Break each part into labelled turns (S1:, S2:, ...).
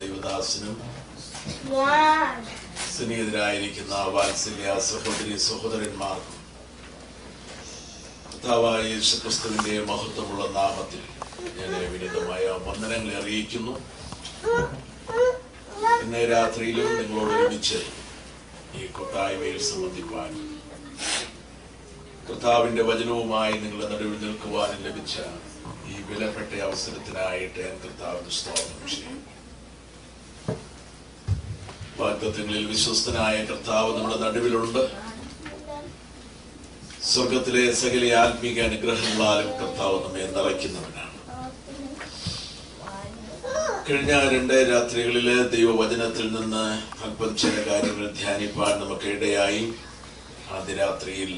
S1: ദൈവദാസനും. സ്നേഹിതരായിരിക്കുന്ന വാത്സല്യ സഹോദരി സഹോദരന്മാർക്കും കർത്താവായ യേശുക്രിസ്തുവിന്റെ മഹത്വമുള്ള നാമത്തിൽ ഞാൻ വിനീതമായ വന്ദനങ്ങളെ അറിയിക്കുന്നു ഇന്ന് രാത്രിയിലും നിങ്ങളോട് ഒരുമിച്ച് ഈ കൂട്ടായ്മയിൽ സംബന്ധിക്കുവാൻ കർത്താവിന്റെ വചനവുമായി നിങ്ങളുടെ നടുവിൽ നിൽക്കുവാനും ലഭിച്ച ഈ വിലപ്പെട്ട അവസരത്തിനായിട്ട് ഞാൻ കർത്താവിന് സ്തോത്രം ചെയ്യും വാഗ്ദത്തങ്ങളിൽ വിശ്വസ്തനായ കർത്താവ് നമ്മുടെ നടുവിലുണ്ട്. സ്വർഗത്തിലെ സകല ആത്മീക അനുഗ്രഹങ്ങളാലും കർത്താവ് നമ്മെ നിറയ്ക്കുന്നവനാണ്. കഴിഞ്ഞ രണ്ട് രാത്രികളിൽ ദൈവവചനത്തിൽ നിന്ന് അല്പം ചില കാര്യങ്ങൾ ധ്യാനിപ്പാൻ നമുക്ക് ഇടയായി. ആദ്യ രാത്രിയിൽ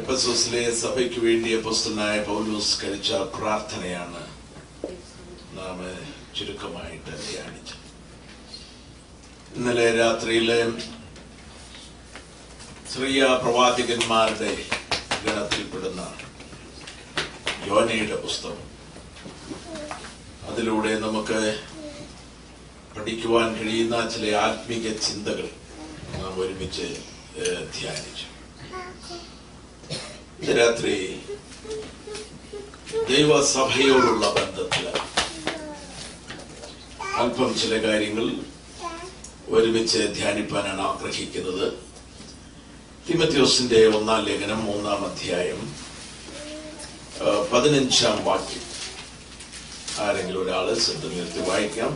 S1: എപ്പസോസിലെ സഭയ്ക്ക് വേണ്ടി അപ്പോസ്തലനായ പൗലൂസ് കഴിച്ച പ്രാർത്ഥനയാണ് നാം ചുരുക്കമായിട്ട് ധ്യാനിച്ചത്. ഇന്നലെ രാത്രിയിലെ സ്ത്രീയ പ്രവാചകന്മാരുടെ ഗണത്തിൽപ്പെടുന്ന യോനയുടെ പുസ്തകം. അതിലൂടെ നമുക്ക് പഠിക്കുവാൻ കഴിയുന്ന ചില ആത്മീക ചിന്തകൾ നാം ഒരുമിച്ച് ധ്യാനിച്ചു. രാത്രി ദൈവസഭയോടുള്ള ബന്ധത്തിൽ അല്പം ചില കാര്യങ്ങൾ ഒരുമിച്ച് ധ്യാനിപ്പാനാണ് ആഗ്രഹിക്കുന്നത്. തിമത്യോസിന്റെ ഒന്നാം ലേഖനം മൂന്നാം അധ്യായം പതിനഞ്ചാം വാക്യം. ആരെങ്കിലും ഒരാൾ ശ്രദ്ധ നിർത്തി വായിക്കാം.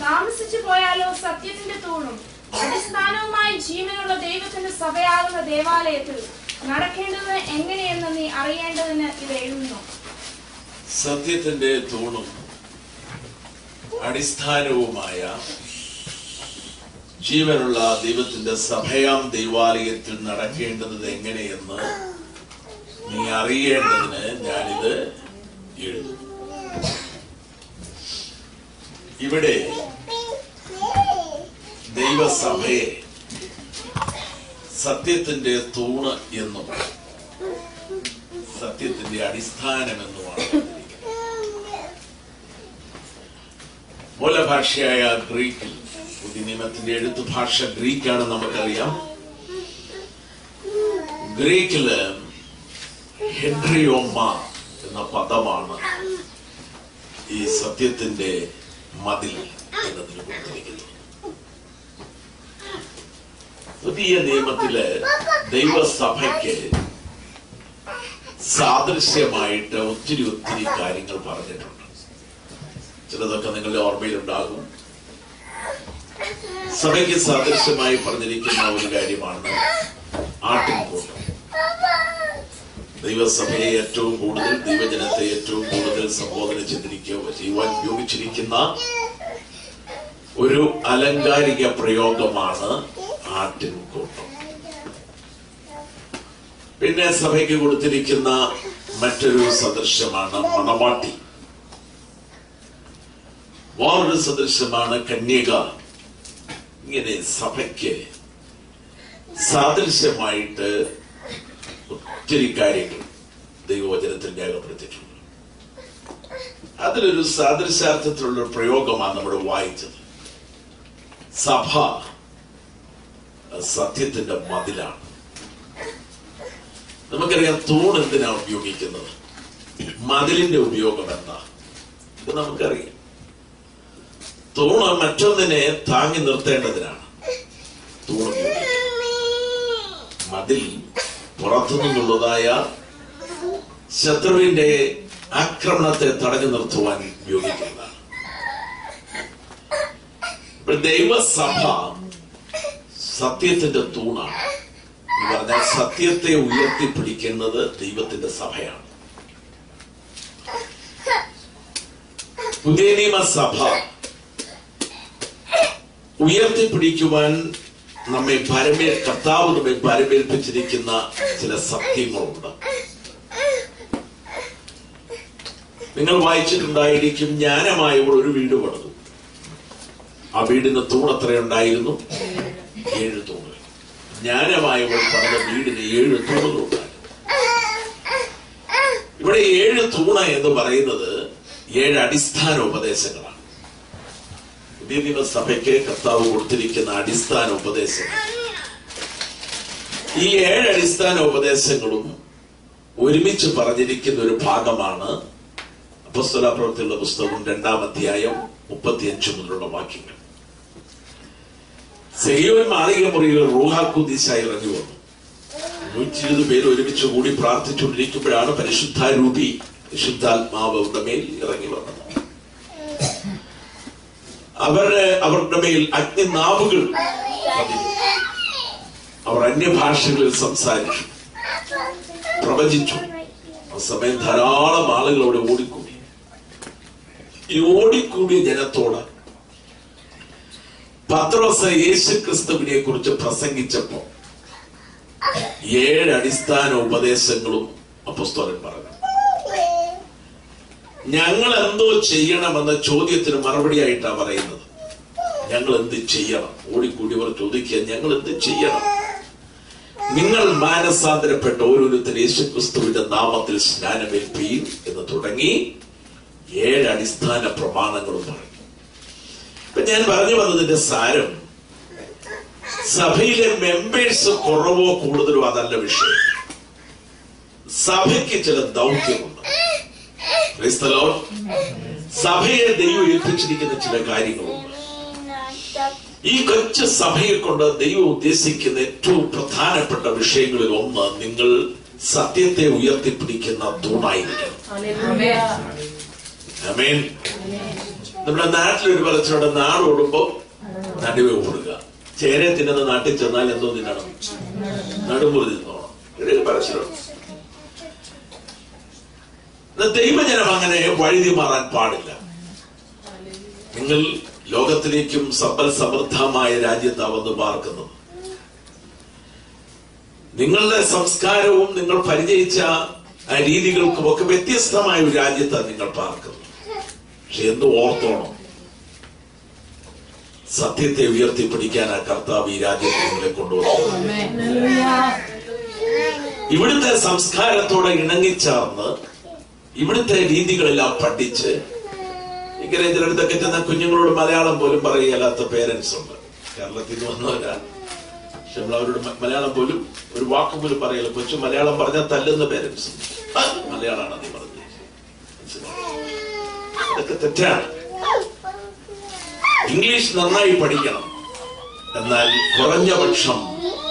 S2: താമസിച്ചു പോയാലോ സത്യത്തിന്റെ തൂണും? അടിസ്ഥാനവുമായി ജീവനുള്ള ദൈവത്തിന്റെ സഭയാകുന്ന ദേവാലയത്തിൽ നടക്കേണ്ടത് എങ്ങനെയെന്ന് നീ അറിയേണ്ടതിന് ഇത് എഴുതുന്നു.
S1: സത്യത്തിന്റെ തൂണും അടിസ്ഥാനവുമായ ജീവനുള്ള ദൈവത്തിന്റെ സഭയാം ദൈവാലയത്തിൽ നടക്കേണ്ടത് എങ്ങനെയെന്ന് നീ അറിയേണ്ടതിന് ഞാനിത് എഴുതും ഇവിടെ ദൈവസഭയെ സത്യത്തിന്റെ തൂണ് എന്നും സത്യത്തിന്റെ അടിസ്ഥാനം എന്നുമാണ് മൂലഭാഷയായ ഗ്രീക്കിൽ പുതിയ എഴുത്തു ഭാഷ ഗ്രീക്കാണ് നമുക്കറിയാം. ഗ്രീക്കിൽ ഹെൻറിയോമ്മ എന്ന പദമാണ് ഈ സത്യത്തിന്റെ മതിൽ എന്നതിന് കൊടുത്തിരിക്കുന്നത് പുതിയ നിയമത്തിലെ ദൈവസഭയ്ക്ക് സാദൃശ്യമായിട്ട് ഒത്തിരി ഒത്തിരി കാര്യങ്ങൾ പറഞ്ഞിട്ടുണ്ട്. ചിലതൊക്കെ നിങ്ങളുടെ ഓർമ്മയിലുണ്ടാകും. സഭയ്ക്ക് സാദൃശ്യമായി പറഞ്ഞിരിക്കുന്ന ഒരു കാര്യമാണ് ആട്ടിൻകൂട്ടം. ദൈവസഭയെ ഏറ്റവും കൂടുതൽ ദൈവജനത്തെ ഏറ്റവും കൂടുതൽ സംബോധന ചെയ്തിരിക്കുക ചെയ്യുവാൻ ഉപയോഗിച്ചിരിക്കുന്ന ഒരു അലങ്കാരിക പ്രയോഗമാണ് ആട്ടിൻകൂട്ടം. പിന്നെ സഭയ്ക്ക് കൊടുത്തിരിക്കുന്ന മറ്റൊരു സദൃശ്യമാണ് മണവാട്ടി. വേറൊരു സദൃശ്യമാണ് കന്യക. ഇങ്ങനെ സഭയ്ക്ക് സാദൃശ്യമായിട്ട് ഒത്തിരി കാര്യങ്ങൾ ദൈവവചനത്തിൽ രേഖപ്പെടുത്തിയിട്ടുണ്ട്. അതിലൊരു സാദൃശ്യാർത്ഥത്തിലുള്ള പ്രയോഗമാണ് നമ്മൾ വായിച്ചത്. സഭ സത്യത്തിന്റെ മതിലാണ്. നമുക്കറിയാം തൂൺ എന്തിനാണ് ഉപയോഗിക്കുന്നത്? മതിലിന്റെ ഉപയോഗം എന്താ? നമുക്കറിയാം. തൂണ് മറ്റൊന്നിനെ താങ്ങി നിർത്തേണ്ടതിനാണ്. തൂണ് മതിൽ പുറത്തു നിന്നുള്ളതായ ശത്രുവിന്റെ ആക്രമണത്തെ തടഞ്ഞു നിർത്തുവാൻ യോഗിക്കുന്നതാണ് ദൈവസഭ സത്യത്തിന്റെ തൂണാണ്. പറഞ്ഞാൽ സത്യത്തെ ഉയർത്തിപ്പിടിക്കുന്നത് ദൈവത്തിന്റെ സഭയാണ്. പുതിയ നിയമസഭ ഉയർത്തിപ്പിടിക്കുവാൻ നമ്മെ പരമേ കർത്താവ് നമ്മെ പരമേൽപ്പിച്ചിരിക്കുന്ന ചില സത്യങ്ങളുണ്ട്. നിങ്ങൾ വായിച്ചിട്ടുണ്ടായിരിക്കും ജ്ഞാനമായവൾ ഒരു വീട് പണിതു. ആ വീടിന് തൂൺ എത്രയുണ്ടായിരുന്നു ഏഴ് തൂണുകൾ ജ്ഞാനമായവൾ പണിത വീടിന് ഏഴ് തൂണുകളുണ്ടായിരുന്നു ഇവിടെ ഏഴ് തൂണ എന്ന് പറയുന്നത് ഏഴ് അടിസ്ഥാന ഉപദേശങ്ങളാണ്. പുതിയ സഭയ്ക്ക് കർത്താവ് കൊടുത്തിരിക്കുന്ന അടിസ്ഥാന ഉപദേശം. ഈ ഏഴ് അടിസ്ഥാന ഉപദേശങ്ങളും ഒരുമിച്ച് പറഞ്ഞിരിക്കുന്ന ഒരു ഭാഗമാണ് അപ്പസ്തല പ്രവൃത്തിയുള്ള പുസ്തകം രണ്ടാം അധ്യായം മുപ്പത്തിയഞ്ച് മുതലുള്ള വാക്യങ്ങൾ. സെയ്യോൻ മാളിക മുറിയിൽ റൂഹാക്കുദീശായി ഇറങ്ങി വന്നു. നൂറ്റി ഇരുപത് പേര് ഒരുമിച്ച് കൂടി പ്രാർത്ഥിച്ചുകൊണ്ടിരിക്കുമ്പോഴാണ് പരിശുദ്ധാരൂപി പരിശുദ്ധാത്മാവ് ഉടമയിൽ ഇറങ്ങി വന്നത്. അവരുടെ അവരുടെ മേൽ അഗ്നിനാവുകൾ നാവുകൾ അവർ അന്യഭാഷകളിൽ സംസാരിച്ചു പ്രവചിച്ചു. ആ സമയം ധാരാളം ആളുകൾ അവിടെ ഓടിക്കൂടി ഈ ഓടിക്കൂടിയ ജനത്തോട് പത്രോസ് യേശു ക്രിസ്തുവിനെ കുറിച്ച് പ്രസംഗിച്ചപ്പോ ഏഴ് അടിസ്ഥാന ഉപദേശങ്ങളും അപ്പസ്തോലൻ പറഞ്ഞു. ഞങ്ങൾ എന്തോ ചെയ്യണമെന്ന ചോദ്യത്തിന് മറുപടിയായിട്ടാണ് പറയുന്നത്. ഞങ്ങൾ എന്ത് ചെയ്യണം ഓടിക്കൂടിയവർ ചോദിക്കുക ഞങ്ങൾ എന്ത് ചെയ്യണം? നിങ്ങൾ മാനസാന്തരപ്പെട്ട ഓരോരുത്തരും യേശു ക്രിസ്തുവിന്റെ നാമത്തിൽ സ്നാനമേൽപ്പീൻ എന്ന് തുടങ്ങി ഏഴ് അടിസ്ഥാന പ്രമാണങ്ങളും പറഞ്ഞു. ഇപ്പൊ ഞാൻ പറഞ്ഞു വന്നതിന്റെ സാരം സഭയിലെ മെമ്പേഴ്സ് കുറവോ കൂടുതലോ അതല്ല വിഷയം. സഭയ്ക്ക് ചില ദൗത്യമുണ്ട്. സഭയെ ദൈവം ഏൽപ്പിച്ചിരിക്കുന്ന ചില കാര്യങ്ങളുണ്ട് ഈ കൊച്ചു സഭയെ കൊണ്ട് ദൈവം ഉദ്ദേശിക്കുന്ന ഏറ്റവും പ്രധാനപ്പെട്ട വിഷയങ്ങളിൽ ഒന്ന് നിങ്ങൾ സത്യത്തെ ഉയർത്തിപ്പിടിക്കുന്ന തൂണായിരിക്കണം. നമ്മുടെ നാട്ടിലൊരു പറച്ചോടെ നാട് ഓടുമ്പോ നടുവെ ഓടുക. ചേരെ തിന്നുന്ന നാട്ടിൽ ചെന്നാൽ എന്തോ തിന്നണം. നടുമ്പോൾ തിന്നോണം. ഒരു പറച്ചിലുണ്ട് ദൈവജനം അങ്ങനെ വഴുതി മാറാൻ പാടില്ല. നിങ്ങൾ ലോകത്തിലേക്കും സമ്പൽ സമൃദ്ധമായ രാജ്യത്ത് വന്ന് പാർക്കുന്നു നിങ്ങളുടെ സംസ്കാരവും നിങ്ങൾ പരിചയിച്ച രീതികൾക്കും ഒക്കെ വ്യത്യസ്തമായ ഒരു രാജ്യത്താണ് നിങ്ങൾ പാർക്കുന്നു പക്ഷെ എന്ത് ഓർത്തോണം? സത്യത്തെ ഉയർത്തിപ്പിടിക്കാൻ ആ കർത്താവ് ഈ രാജ്യത്ത് നിങ്ങളെ കൊണ്ടുവന്നു ഇവിടുത്തെ സംസ്കാരത്തോടെ ഇണങ്ങിച്ചേർന്ന് ഇവിടുത്തെ രീതികളെല്ലാം പഠിച്ച് ഇങ്ങനെ ചിലടത്തൊക്കെ ചെന്ന കുഞ്ഞുങ്ങളോട് മലയാളം പോലും പറയുകയല്ലാത്ത പേരൻസ് ഉണ്ട്. കേരളത്തിൽ നിന്ന് വന്നവരാ. പക്ഷെ നമ്മൾ അവരോട് മലയാളം പോലും ഒരു വാക്ക് പോലും പറയല കൊച്ചു മലയാളം പറഞ്ഞാൽ തല്ലുന്ന പേരൻസ് മലയാളമാണ് നീ പറഞ്ഞത്. അതൊക്കെ തെറ്റാണ്. ഇംഗ്ലീഷ് നന്നായി പഠിക്കണം. എന്നാൽ കുറഞ്ഞ പക്ഷം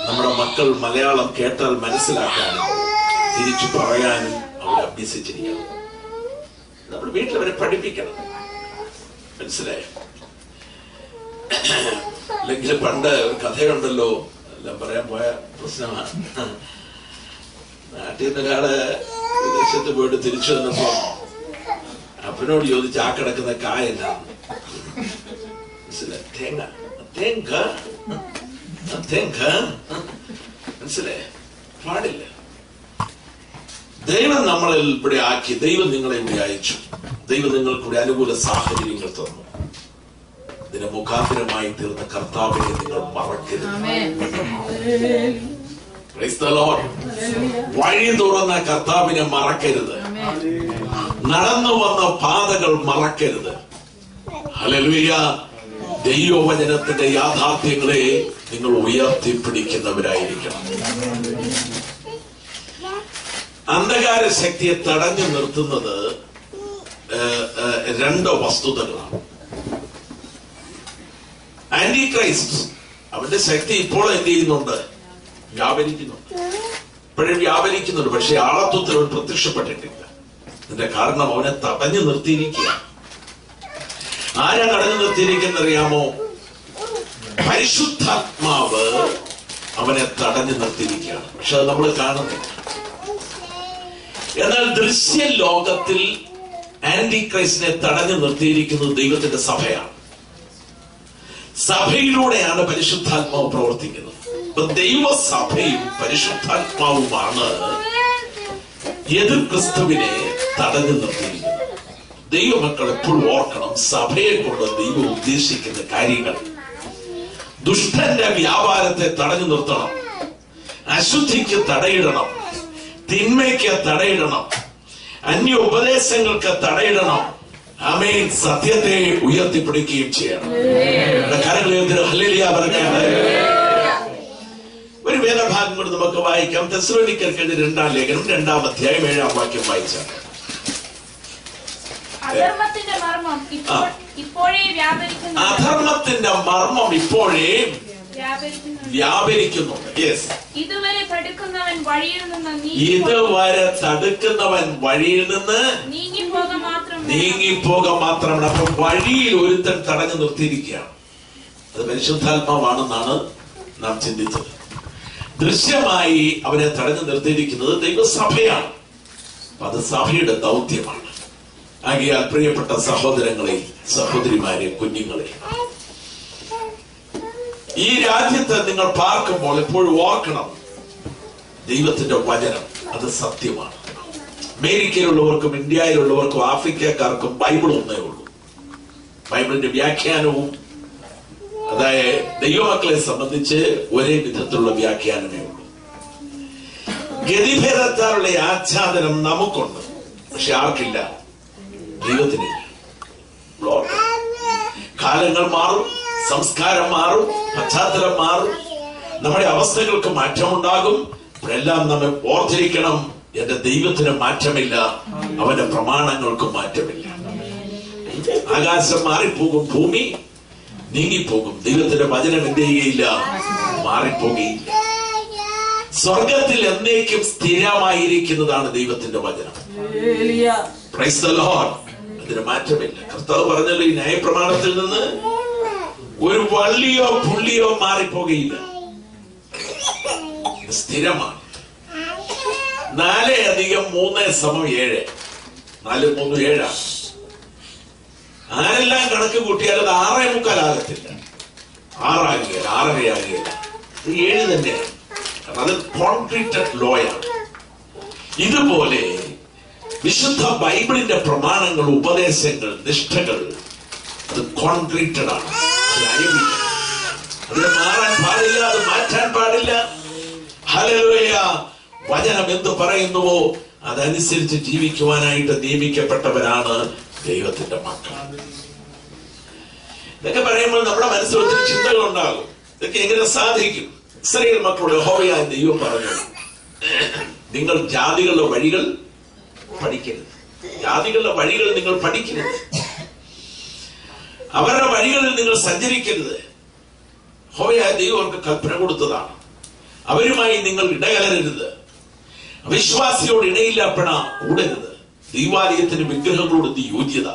S1: നമ്മുടെ മക്കൾ മലയാളം കേട്ടാൽ മനസ്സിലാക്കാനും തിരിച്ചു പറയാനും അവർ അഭ്യസിച്ചിരിക്കണം നമ്മൾ വീട്ടിൽ അവരെ പഠിപ്പിക്കണം. മനസ്സിലായോ? അല്ലെങ്കിൽ പണ്ട് ഒരു കഥയുണ്ടല്ലോ. എല്ലാം പറയാൻ പോയ പ്രശ്നമാണ്. നാട്ടിൽ നിന്ന് ഒരാൾ വിദേശത്ത് പോയിട്ട് തിരിച്ചു വന്നപ്പോ അപ്പനോട് ചോദിച്ച് ആ കിടക്കുന്ന കായ മനസ്സിലായി? തേങ്ങ. തേങ്ങ? തേങ്ങ? മനസ്സിലായി? പാടില്ല. ദൈവം നമ്മളിൽ ഇവിടെ ആക്കി ദൈവം നിങ്ങളെ ഇവിടെ അയച്ചു. ദൈവം നിങ്ങൾക്കൂടെ അനുകൂല സാഹചര്യങ്ങൾ തന്നു. ഇതിന് മുഖാന്തരമായി തീർന്ന കർത്താവിനെ നിങ്ങൾ മറക്കരുത്. വഴി തുറന്ന കർത്താവിനെ മറക്കരുത്. നടന്നു വന്ന പാതകൾ മറക്കരുത്. ഹലലുയ ദൈവവചനത്തിന്റെ യാഥാർത്ഥ്യങ്ങളെ നിങ്ങൾ ഉയർത്തിപ്പിടിക്കുന്നവരായിരിക്കണം. അന്ധകാര ശക്തിയെ തടഞ്ഞു നിർത്തുന്നത് രണ്ട് വസ്തുതകളാണ്. ആന്റി ക്രൈസ്റ്റ് അവന്റെ ശക്തി ഇപ്പോൾ എന്ത് ചെയ്യുന്നുണ്ട്? വ്യാപരിക്കുന്നുണ്ട്. ഇപ്പോഴും വ്യാപരിക്കുന്നുണ്ട് പക്ഷെ ആളത്വത്തിൽ അവൻ പ്രത്യക്ഷപ്പെട്ടിട്ടില്ല. അതിന്റെ കാരണം അവനെ തടഞ്ഞു നിർത്തിയിരിക്കുക ആരാ തടഞ്ഞു നിർത്തിയിരിക്കുന്ന അറിയാമോ പരിശുദ്ധാത്മാവ് അവനെ തടഞ്ഞു നിർത്തിയിരിക്കുകയാണ്. പക്ഷെ അത് നമ്മൾ കാണുന്നില്ല. എന്നാൽ ദൃശ്യ ലോകത്തിൽ ആന്റി ക്രൈസ്റ്റിനെ തടഞ്ഞു നിർത്തിയിരിക്കുന്നത് ദൈവത്തിന്റെ സഭയാണ്. സഭയിലൂടെയാണ് പരിശുദ്ധാത്മാവ് പ്രവർത്തിക്കുന്നത്. അപ്പൊ ദൈവസഭയും പരിശുദ്ധാത്മാവുമാണ് എതിർ ക്രിസ്തുവിനെ തടഞ്ഞു നിർത്തിയിരിക്കുന്നത്. ദൈവമക്കൾ എപ്പോഴും ഓർക്കണം സഭയെ കൊണ്ട് ദൈവം ഉദ്ദേശിക്കുന്ന കാര്യങ്ങൾ. ദുഷ്ടന്റെ വ്യാപാരത്തെ തടഞ്ഞു നിർത്തണം. അശുദ്ധിക്ക് തടയിടണം. തിന്മയ്ക്ക് തടയിടണം. അന്യ ഉപദേശങ്ങൾക്ക് തടയിടണം. അമേൻ സത്യത്തെ ഉയർത്തിപ്പിടിക്കുകയും ചെയ്യണം. ഒരു വേദഭാഗം കൊണ്ട് നമുക്ക് വായിക്കാം. തെസ്ലോനിക്കർക്ക് രണ്ടാം ലേഖനം രണ്ടാം അധ്യായം ഏഴാം വാക്യം വായിച്ചാൽ
S2: അധർമ്മത്തിന്റെ മർമ്മം ഇപ്പോഴേ
S1: വ്യാപരിക്കുന്നുണ്ട് യെസ്
S2: ഇതുവരെ തടുക്കുന്നവൻ വഴിയിൽ നിന്ന്
S1: ഇതുവരെ തടുക്കുന്നവൻ വഴിയിൽ നിന്ന്
S2: നീങ്ങിപ്പോക
S1: മാത്രമാണ്. അപ്പൊ വഴിയിൽ ഒരുത്തൻ തടഞ്ഞു നിർത്തിയിരിക്കുകയാണ്. അത് പരിശുദ്ധാത്മാവാണെന്നാണ് നാം ചിന്തിച്ചത്. ദൃശ്യമായി അവരെ തടഞ്ഞു നിർത്തിയിരിക്കുന്നത് ദൈവസഭയാണ്. അത് സഭയുടെ ദൗത്യമാണ്. ആകിയാൽ പ്രിയപ്പെട്ട സഹോദരങ്ങളെ സഹോദരിമാരെ കുഞ്ഞുങ്ങളെ ഈ രാജ്യത്ത് നിങ്ങൾ പാർക്കുമ്പോൾ എപ്പോഴും ഓർക്കണം. ദൈവത്തിന്റെ വചനം അത് സത്യമാണ്. അമേരിക്കയിലുള്ളവർക്കും ഇന്ത്യയിലുള്ളവർക്കും ആഫ്രിക്കക്കാർക്കും ബൈബിൾ ഒന്നേ ഉള്ളൂ. ബൈബിളിന്റെ വ്യാഖ്യാനവും അതായത് ദൈവമക്കളെ സംബന്ധിച്ച് ഒരേ വിധത്തിലുള്ള വ്യാഖ്യാനമേ ഉള്ളൂ. ഗതിഭേദത്താലുള്ള ആച്ഛാദനം നമുക്കുണ്ട്. പക്ഷെ ആർക്കില്ല? Lord. കാലങ്ങൾ മാറും. സംസ്കാരം മാറും പശ്ചാത്തലം മാറും നമ്മുടെ അവസ്ഥകൾക്ക് മാറ്റമുണ്ടാകും. ഇപ്പോഴെല്ലാം നമ്മെ ഓർത്തിരിക്കണം. എന്റെ ദൈവത്തിന് മാറ്റമില്ല അവന്റെ പ്രമാണങ്ങൾക്ക് മാറ്റമില്ല. ആകാശം മാറിപ്പോകും ഭൂമി നീങ്ങിപ്പോകും. ദൈവത്തിന്റെ വചനം എന്ത് ചെയ്യുകയില്ല മാറിപ്പോകുകയില്ല. സ്വർഗത്തിൽ എന്നേക്കും സ്ഥിരമായിരിക്കുന്നതാണ് ദൈവത്തിന്റെ വചനം. അതിന് മാറ്റമില്ല. കർത്താവ് പറഞ്ഞല്ലോ ഈ ന്യായപ്രമാണത്തിൽ നിന്ന് ഒരു വള്ളിയോ പുള്ളിയോ മാറിപ്പോകയില്ല. സ്ഥിരമാണ്. നാല് അധികം മൂന്ന് സമം ഏഴ്. നാല് മൂന്ന് ഏഴാണ് ആരെല്ലാം കണക്ക് കൂട്ടിയാൽ അത് ആറേ മുക്കാലാകത്തില്ല ആറാകുകയില്ല ആറരയാകുകയില്ല ഇത് ഏഴ് തന്നെയാണ് അത് കോൺക്രീറ്റഡ് ലോയാണ് ഇതുപോലെ വിശുദ്ധ ബൈബിളിന്റെ പ്രമാണങ്ങൾ ഉപദേശങ്ങൾ നിഷ്ഠകൾ അത് കോൺക്രീറ്റഡ് ആണ്. അയവില്ല അതിന് മാറാൻ പാടില്ല അത് മാറ്റാൻ പാടില്ല. ഹല്ലേലൂയ. വചനം എന്ത് പറയുന്നുവോ അതനുസരിച്ച് ജീവിക്കുവാനായിട്ട് നിയമിക്കപ്പെട്ടവരാണ് ദൈവത്തിന്റെ മക്കൾ. ഇതൊക്കെ പറയുമ്പോൾ നമ്മുടെ മനസ്സിൽ ഒത്തിരി ചിന്തകൾ ഉണ്ടാകും. ഇതൊക്കെ എങ്ങനെ സാധിക്കും? ഇസ്രയേൽ മക്കളുടെ യഹോവയായ ദൈവം പറഞ്ഞു നിങ്ങൾ ജാതികളുടെ വഴികൾ പഠിക്കരുത്. ജാതികളുടെ വഴികൾ നിങ്ങൾ പഠിക്കരുത്. അവരുടെ വഴികളിൽ നിങ്ങൾ സഞ്ചരിക്കരുത്. ഹോയായ ദൈവം അവർക്ക് കൽപ്പന കൊടുത്തതാണ്. അവരുമായി നിങ്ങൾ ഇടകലരരുത്. അവിശ്വാസിയോട് ഇണയില്ലാപ്പണ കൂടരുത്. ദൈവാലയത്തിന് വിഗ്രഹങ്ങളോട് നീ യോഗ്യത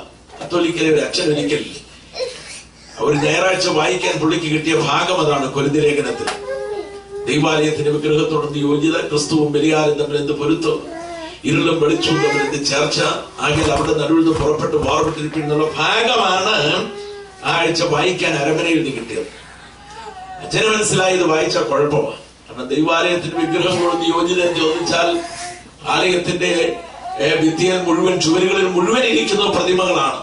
S1: കത്തോലിക്കലെ ഒരു അച്ഛൻ ഒരിക്കൽ അവർ ഞായറാഴ്ച വായിക്കാൻ പുള്ളിക്ക് കിട്ടിയ ഭാഗം അതാണ് കൊരിന്തിലേഖനത്തിൽ ദൈവാലയത്തിന്റെ വിഗ്രഹത്തോടൊന്ന് യോഗ്യത ക്രിസ്തുവും ബലിയാലും തമ്മിൽ എന്ത് പൊരുത്തം? ഇരുളും വെളിച്ചവും തമ്മിൽ എന്ത് ചേർച്ച? ആകെ അവിടെ നടുവിൽ നിന്ന് പുറപ്പെട്ട് വാർപ്പെട്ടിരിക്കുന്ന ഭാഗമാണ് ആഴ്ച വായിക്കാൻ അരമനയിൽ നിന്ന് കിട്ടിയത്. അച്ഛന് മനസ്സിലായി ഇത് വായിച്ച കുഴപ്പമാണ്. കാരണം ദൈവാലയത്തിന്റെ വിഗ്രഹങ്ങളൊന്ന് യോജിത ചോദിച്ചാൽ ആലയത്തിന്റെ വിദ്യ മുഴുവൻ ചുവരുകളിൽ മുഴുവൻ ഇരിക്കുന്ന പ്രതിമകളാണ്.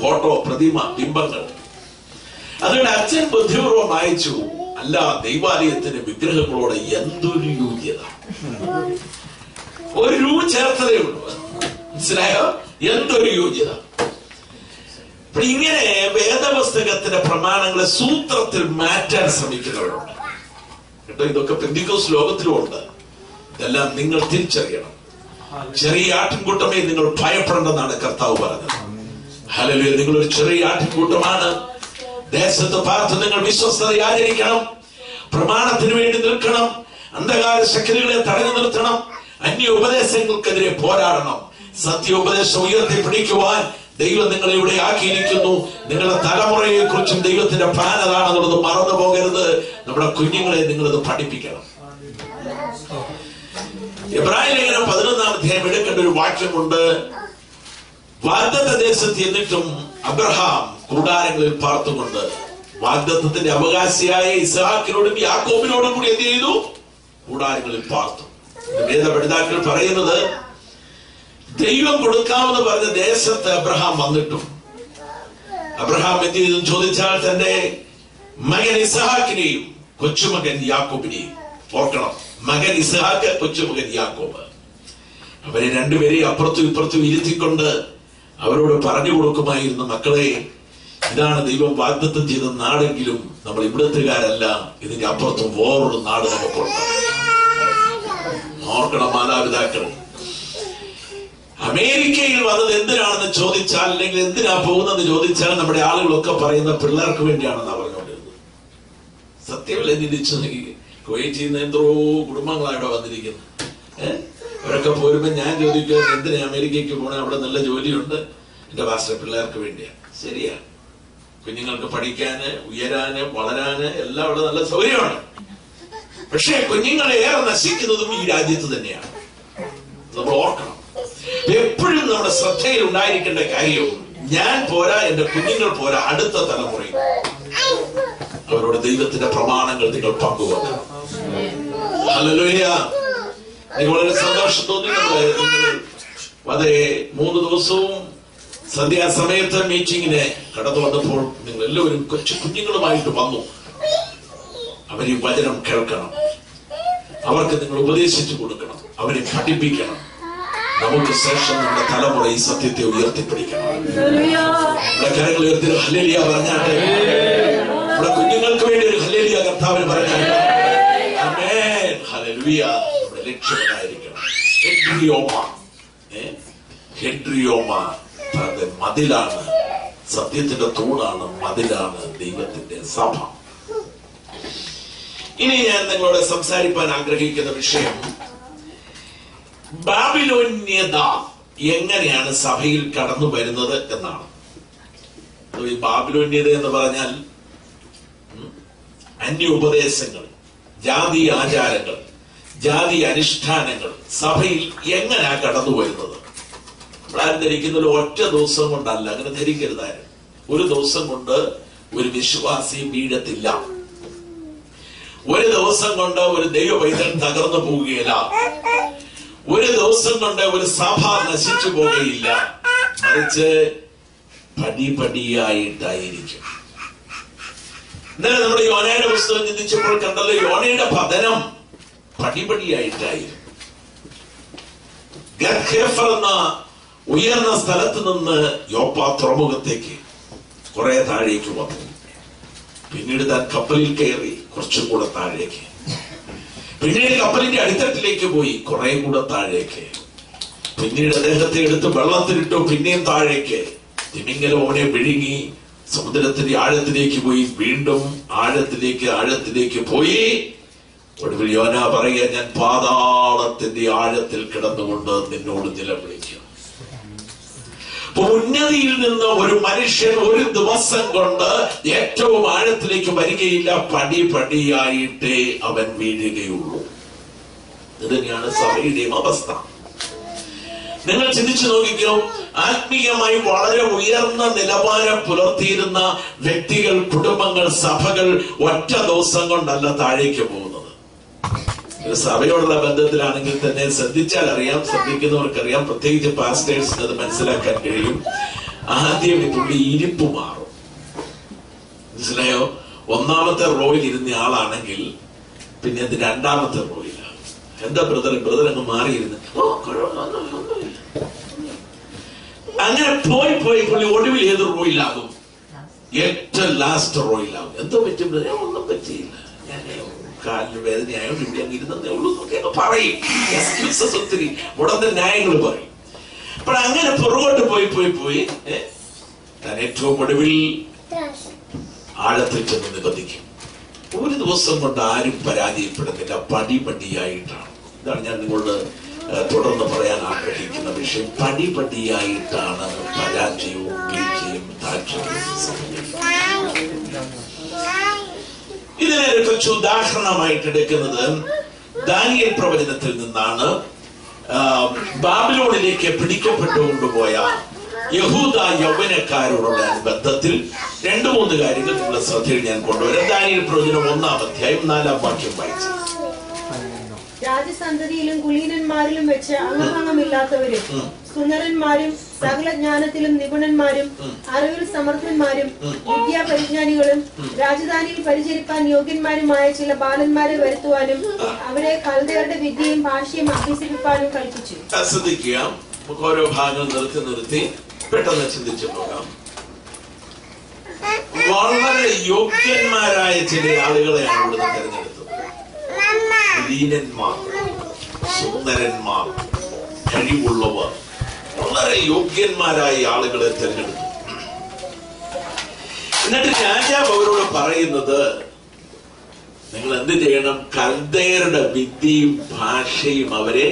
S1: ഫോട്ടോ പ്രതിമ ബിംബങ്ങൾ. അതുകൊണ്ട് അച്ഛൻ ബുദ്ധിപൂർവം വായിച്ചു. അല്ല ദൈവാലയത്തിന്റെ വിഗ്രഹങ്ങളോട് എന്തൊരു യോഗ്യത? ഒരു രൂ ചേർത്തതേ ഉള്ളൂ. മനസ്സിലായോ? എന്തൊരു യോഗ്യത? ഇങ്ങനെ വേദപുസ്തകത്തിന്റെ പ്രമാണങ്ങളെ സൂത്രത്തിൽ മാറ്റാൻ ശ്രമിക്കുന്നവരുണ്ട്. കേട്ടോ? ഇതൊക്കെ പെന്തിക്കോസ് ലോകത്തിലുമുണ്ട് ഇതെല്ലാം നിങ്ങൾ തിരിച്ചറിയണം. ചെറിയ ആട്ടിൻകൂട്ടമേ നിങ്ങൾ ഭയപ്പെടേണ്ടെന്നാണ് കർത്താവ് പറഞ്ഞത്. ഹലോ നിങ്ങൾ ഒരു ചെറിയ ആട്ടിൻകൂട്ടമാണ്. ദേശത്ത് പാർത്ത് നിങ്ങൾ വിശ്വസ്തത ആചരിക്കണം. പ്രമാണത്തിന് വേണ്ടി നിൽക്കണം. അന്ധകാര ശക്തികളെ തടഞ്ഞു നിർത്തണം. അന്യ ഉപദേശങ്ങൾക്കെതിരെ പോരാടണം. സത്യോപദേശം ഉയർത്തി പിടിക്കുവാൻ ദൈവം നിങ്ങളെ ഇവിടെ ആക്കിയിരിക്കുന്നു. നിങ്ങളുടെ തലമുറയെ കുറിച്ചും ദൈവത്തിന്റെ പ്ലാൻ അതാണെന്നുള്ളത് മറന്നു പോകരുത്. നമ്മുടെ കുഞ്ഞുങ്ങളെ നിങ്ങളത് പഠിപ്പിക്കണം. എബ്രാഹിം ലേഖനം പതിനൊന്നാം അധ്യായം എടുക്കേണ്ട ഒരു വാക്യമുണ്ട്. വാഗ്ദത്ത ദേശത്ത് എന്നിട്ടും അബ്രഹാം കൂടാരങ്ങളിൽ പാർത്തുകൊണ്ട് വാഗ്ദത്തത്തിന്റെ അവകാശിയായ ഇസ്ഹാക്കിനോടും യാക്കോബിനോടും കൂടി എന്ത് ചെയ്തു? കൂടാരങ്ങളിൽ പാർത്തു. വേദപഠിതാക്കൾ പറയുന്നത് ദൈവം കൊടുക്കാമെന്ന് പറഞ്ഞ ദേശത്ത് അബ്രഹാം വന്നിട്ടു. അബ്രഹാം എന്ത് ചെയ്തു? ചോദിച്ചാൽ തന്റെ മകൻ ഇസഹാക്കിനെയും കൊച്ചുമകൻ യാക്കോബിനെയും ഓർക്കണം. മകൻ ഇസഹാക്ക് കൊച്ചുമകൻ യാക്കോബ്. അവരെ രണ്ടുപേരെയും അപ്പുറത്തും ഇപ്പുറത്തും ഇരുത്തിക്കൊണ്ട് അവരോട് പറഞ്ഞു കൊടുക്കുമായിരുന്നു മക്കളെ ഇതാണ് ദൈവം വാഗ്ദത്തം ചെയ്ത നാടെങ്കിലും നമ്മൾ ഇവിടത്തുകാരല്ല. ഇതിന്റെ അപ്പുറത്തും വേറൊരു നാട് നമുക്കുണ്ട് ഓർക്കണം മാതാപിതാക്കൾ അമേരിക്കയിൽ വന്നത് എന്തിനാണെന്ന് ചോദിച്ചാൽ അല്ലെങ്കിൽ എന്തിനാ പോകുന്നത് ചോദിച്ചാൽ നമ്മുടെ ആളുകളൊക്കെ പറയുന്ന പിള്ളേർക്ക് വേണ്ടിയാണെന്ന് പറഞ്ഞുകൊണ്ടിരുന്നത്. സത്യമല്ലേ തിരിച്ചു കുവൈറ്റിൽ നിന്ന് എന്തോ കുടുംബങ്ങളായിട്ട് ഇവിടെ വന്നിരിക്കുന്നത്? ഏഹ് അവരൊക്കെ പോരുമ്പോ ഞാൻ ചോദിക്കുക എന്തിനാ അമേരിക്കയ്ക്ക് പോണേ? അവിടെ നല്ല ജോലിയുണ്ട്. എന്റെ ഭാഷ പിള്ളേർക്ക് വേണ്ടിയാണ് ശരിയാ. കുഞ്ഞുങ്ങൾക്ക് പഠിക്കാന് ഉയരാന് വളരാന് എല്ലാം അവിടെ നല്ല സൗകര്യമാണ്. പക്ഷേ കുഞ്ഞുങ്ങളെ ഏറെ നശിക്കുന്നതും ഈ രാജ്യത്ത് തന്നെയാണ്. നമ്മൾ ഓർക്കണം. എപ്പോഴും നമ്മുടെ ശ്രദ്ധയിൽ ഉണ്ടായിരിക്കേണ്ട കാര്യവും ഞാൻ പോരാ എന്റെ കുഞ്ഞുങ്ങൾ പോരാ അടുത്ത തലമുറയിൽ അവരോട് ദൈവത്തിന്റെ പ്രമാണങ്ങൾ നിങ്ങൾ പങ്കുവെക്കണം. വളരെ അതെ മൂന്ന് ദിവസവും സന്ധ്യാസമയത്ത് മീറ്റിങ്ങിന് കടന്നു വന്നപ്പോൾ നിങ്ങൾ എല്ലാവരും കൊച്ചു കുഞ്ഞുങ്ങളുമായിട്ട് വന്നു. അവർ വചനം കേൾക്കണം. അവർക്ക് നിങ്ങൾ ഉപദേശിച്ചു കൊടുക്കണം. അവരെ പഠിപ്പിക്കണം. നമുക്ക് ശേഷം നമ്മുടെ തലമുറ ഈ സത്യത്തെ ഉയർത്തിപ്പിടിക്കണം നമ്മുടെ കരങ്ങൾ ഉയർത്തി ഒരു പറഞ്ഞാട്ടെ. നമ്മുടെ കുഞ്ഞുങ്ങൾക്ക് വേണ്ടി ഒരു ഹല്ലേലിയ കർത്താവിന് പറഞ്ഞാട്ടെ. നമ്മുടെ ലക്ഷ്യം അതായിരിക്കണം ഹെഡ്രിയോമ? ഹെഡ്രിയോമ മതിലാണ്. സത്യത്തിന്റെ തൂണാണ് മതിലാണ് ദൈവത്തിന്റെ സഭ. ഇനി ഞാൻ നിങ്ങളോട് സംസാരിക്കാൻ ആഗ്രഹിക്കുന്ന വിഷയം ബാബിലോന്യത എങ്ങനെയാണ് സഭയിൽ കടന്നു വരുന്നത് എന്നാണ്. ഈ ബാബിലോന്യത എന്ന് പറഞ്ഞാൽ അന്യ ഉപദേശങ്ങൾ ജാതി ആചാരങ്ങൾ ജാതി അനുഷ്ഠാനങ്ങൾ സഭയിൽ എങ്ങനെയാ കടന്നു വരുന്നത്? നമ്മളാരും ഒരു ഒറ്റ ദിവസം കൊണ്ടല്ല അങ്ങനെ ധരിക്കരുതാരും ഒരു ദിവസം കൊണ്ട് ഒരു വിശ്വാസി വീഴത്തില്ല ഒരു ദിവസം കൊണ്ട് ഒരു ദൈവ പൈതൽ തകർന്നു പോവുകയില്ല. ഒരു ദിവസം കൊണ്ട് ഒരു സഭ നശിച്ചു പോകുകയില്ല മറിച്ച് പടിപടിയായിട്ടായിരിക്കും ഇന്നലെ നമ്മുടെ യോനയുടെ പുസ്തകം ചിന്തിച്ചപ്പോൾ കണ്ടല്ലോ യോനയുടെ പതനം പടിപടിയായിട്ടായിരുന്നു ഉയർന്ന സ്ഥലത്ത് നിന്ന് യോപ്പ തുറമുഖത്തേക്ക് കുറെ താഴേക്ക് വന്നു. പിന്നീട് താൻ കപ്പലിൽ കയറി കുറച്ചും കൂടെ താഴേക്ക്. പിന്നീട് കപ്പലിന്റെ അടിത്തട്ടിലേക്ക് പോയി കുറെ കൂടെ താഴേക്ക്. പിന്നീട് അദ്ദേഹത്തെ എടുത്ത് വെള്ളത്തിലിട്ടു പിന്നെയും താഴേക്ക്. തിമിംഗലം അവനെ വിഴുങ്ങി സമുദ്രത്തിന്റെ ആഴത്തിലേക്ക് പോയി. വീണ്ടും ആഴത്തിലേക്ക് ആഴത്തിലേക്ക് പോയി. ഒടുവിൽ യോന പറയുക ഞാൻ പാതാളത്തിന്റെ ആഴത്തിൽ കിടന്നുകൊണ്ട് നിന്നോട് നിലവിളിക്കും. ഉന്നതിയിൽ നിന്ന് ഒരു മനുഷ്യൻ ഒരു ദിവസം കൊണ്ട് ഏറ്റവും ആഴത്തിലേക്ക് വരികയില്ല. പടി പടിയായിട്ടേ അവൻ വീഴുകയുള്ളൂ. ഇത് തന്നെയാണ് സഭയുടെയും അവസ്ഥ? നിങ്ങൾ ചിന്തിച്ചു നോക്കിക്കോ ആത്മീയമായി വളരെ ഉയർന്ന നിലവാരം പുലർത്തിയിരുന്ന വ്യക്തികൾ കുടുംബങ്ങൾ സഭകൾ ഒറ്റ ദിവസം കൊണ്ടല്ല താഴേക്ക് പോകുന്നത്. സഭയോടുള്ള ബന്ധത്തിലാണെങ്കിൽ തന്നെ ശ്രദ്ധിച്ചാൽ അറിയാം ശ്രദ്ധിക്കുന്നവർക്കറിയാം. പ്രത്യേകിച്ച് പാസ്റ്റേഴ്സിന് അത് മനസ്സിലാക്കാൻ കഴിയും. ആദ്യം ഇതിന്റെ ഇരിപ്പ് മാറും. മനസ്സിലായോ? ഒന്നാമത്തെ റോയിൽ ഇരുന്ന ആളാണെങ്കിൽ പിന്നെ അത് രണ്ടാമത്തെ റോയിലാണ്. എന്താ ബ്രദർ? ബ്രദർ അങ്ങ് മാറിയിരുന്നു. അങ്ങനെ പോയി പോയി പുള്ളി ഒടുവിൽ ഏത് റോയിലാകും? ഏറ്റവും ലാസ്റ്റ് റോയിലാകും. എന്തോ പറ്റും? ഒന്നും പറ്റിയില്ല. ഞാൻ കാലിന് വേദനയായോണ്ട് ഇവിടെ ഇരുന്നതേ ഉള്ളൂ എന്നൊക്കെയൊക്കെ പറയും. എക്സ്ക്യൂസസ് ഒത്തിരി ന്യായങ്ങൾ പറയും. അപ്പോൾ അങ്ങനെ പുറകോട്ട് പോയി പോയി പോയി താൻ ഏറ്റവും ഒടുവിൽ ആഴത്തിൽ ചെന്ന് നിബന്ധിക്കും. ഒരു ദിവസം കൊണ്ട് ആരും പരാജയപ്പെടുന്നില്ല. പടിപടിയായിട്ടാണ്. ഇതാണ് ഞാൻ നിങ്ങളോട് തുടർന്ന് പറയാൻ ആഗ്രഹിക്കുന്ന വിഷയം. പടിപടിയായിട്ടാണ് പരാജയവും വീഴ്ചയും ഇതിനെ കൊച്ചു ഉദാഹരണമായിട്ട് എടുക്കുന്നത് ദാനിയൽ പ്രവചനത്തിൽ നിന്നാണ്. ബാബിലോണിലേക്ക് പിടിക്കപ്പെട്ടു കൊണ്ടുപോയ യഹൂദ യൗവനക്കാരോടുള്ള ബന്ധത്തിൽ രണ്ടു മൂന്ന് കാര്യങ്ങൾ നിങ്ങളുടെ ശ്രദ്ധയിൽ ഞാൻ കൊണ്ടുവരാം. ദാനിയൽ പ്രവചനം ഒന്നാം അധ്യായം നാലാം വാക്യം വായിച്ചു
S3: രാജസന്തതിയിലും കുലീനന്മാരിലും വെച്ച് അംഗഭംഗമില്ലാത്തവരും. സുന്ദരന്മാരും സകല ജ്ഞാനത്തിലും നിപുണന്മാരും അറിവിൽ സമർത്ഥന്മാരും വിദ്യാപരിജ്ഞാനികളും രാജധാനിയിൽ പരിചരിപ്പാൻ യോഗ്യന്മാരുമായ ചില ബാലന്മാരെ വരുത്തുവാനും അവരെ കൽദയരുടെ വിദ്യയും ഭാഷയും അഭ്യസിപ്പിക്കാനും കൽപ്പിച്ചു.
S1: ശ്രദ്ധിക്കുക ഓരോ ഭാഗം നിർത്തി നിർത്തി പെട്ടെന്ന് ചിന്തിച്ചു പോകാം. വളരെ യോഗ്യന്മാരായ ചില ആളുകളെയാണ് ഇവിടുന്ന് തെരഞ്ഞെടുത്തത്. ലീനന്മാർ സുന്ദരന്മാർ കഴിവുള്ളവർ വളരെ യോഗ്യന്മാരായ ആളുകളെ തിരഞ്ഞെടുത്തു. എന്നിട്ട് രാജാവ് അവരോട് പറയുന്നത് നിങ്ങൾ എന്ത് ചെയ്യണം? കൽദയരുടെ വിദ്യയും ഭാഷയും അവരെ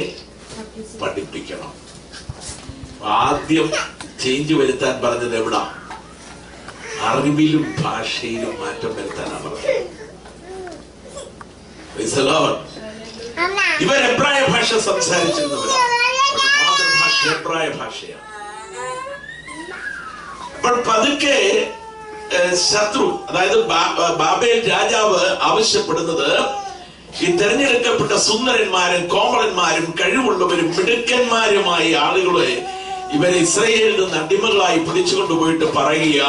S1: പഠിപ്പിക്കണം. ആദ്യം ചേഞ്ച് വരുത്താൻ പറഞ്ഞത് എവിടാ? അറിവിലും ഭാഷയിലും മാറ്റം വരുത്താനാണ് പറഞ്ഞത്. ഇവർ എബ്രായ ഭാഷ സംസാരിച്ചിരുന്നവരാണ് പക്ഷെ മാതൃഭാഷ എബ്രായ ഭാഷയാണ്. അപ്പോൾ പതുക്കെ ശത്രു അതായത് ബാബേൽ രാജാവ് ആവശ്യപ്പെടുന്നത് ഈ തെരഞ്ഞെടുക്കപ്പെട്ട സുന്ദരന്മാരും കോമളന്മാരും കഴിവുള്ളവരും മിടുക്കന്മാരുമായ ആളുകളെ ഇവരെ ഇസ്രയേലിൽ നിന്ന് അടിമകളായി പിടിച്ചുകൊണ്ടുപോയിട്ട് പറയുക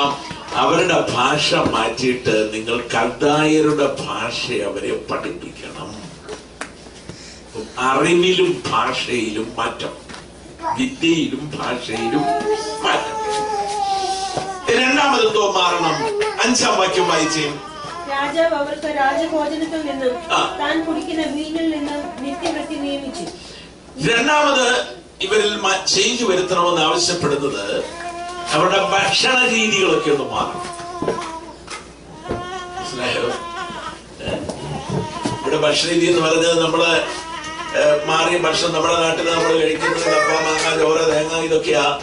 S1: അവരുടെ ഭാഷ മാറ്റിയിട്ട് നിങ്ങൾ കൽദായരുടെ ഭാഷ അവരെ പഠിപ്പിക്കണം. അറിവിലും ഭാഷയിലും മാറ്റം. വിദ്യയിലും ഭാഷയിലും മാറ്റം. രണ്ടാമതെന്തോ മാറണം. അഞ്ചാം വാക്യം വായിച്ചേ.
S3: രാജാവ് അവർക്ക് രാജഭോജനത്തിൽ നിന്നും താൻ കുടിക്കുന്ന വീനിൽ നിന്നും നിത്യവൃത്തി നിയമിച്ചു.
S1: രണ്ടാമത് ഇവരിൽ ചേഞ്ച് വരുത്തണമെന്ന് ആവശ്യപ്പെടുന്നത് അവരുടെ ഭക്ഷണ രീതികളൊക്കെ ഒന്ന് മാറും മനസ്സിലായോ? ഇവിടെ ഭക്ഷണ രീതി എന്ന് പറഞ്ഞത് നമ്മൾ മാറിയ ഭക്ഷണം നമ്മുടെ നാട്ടിൽ നമ്മൾ കഴിക്കുന്നത് കപ്പ മാങ്ങ ചോര തേങ്ങ ഇതൊക്കെയാ.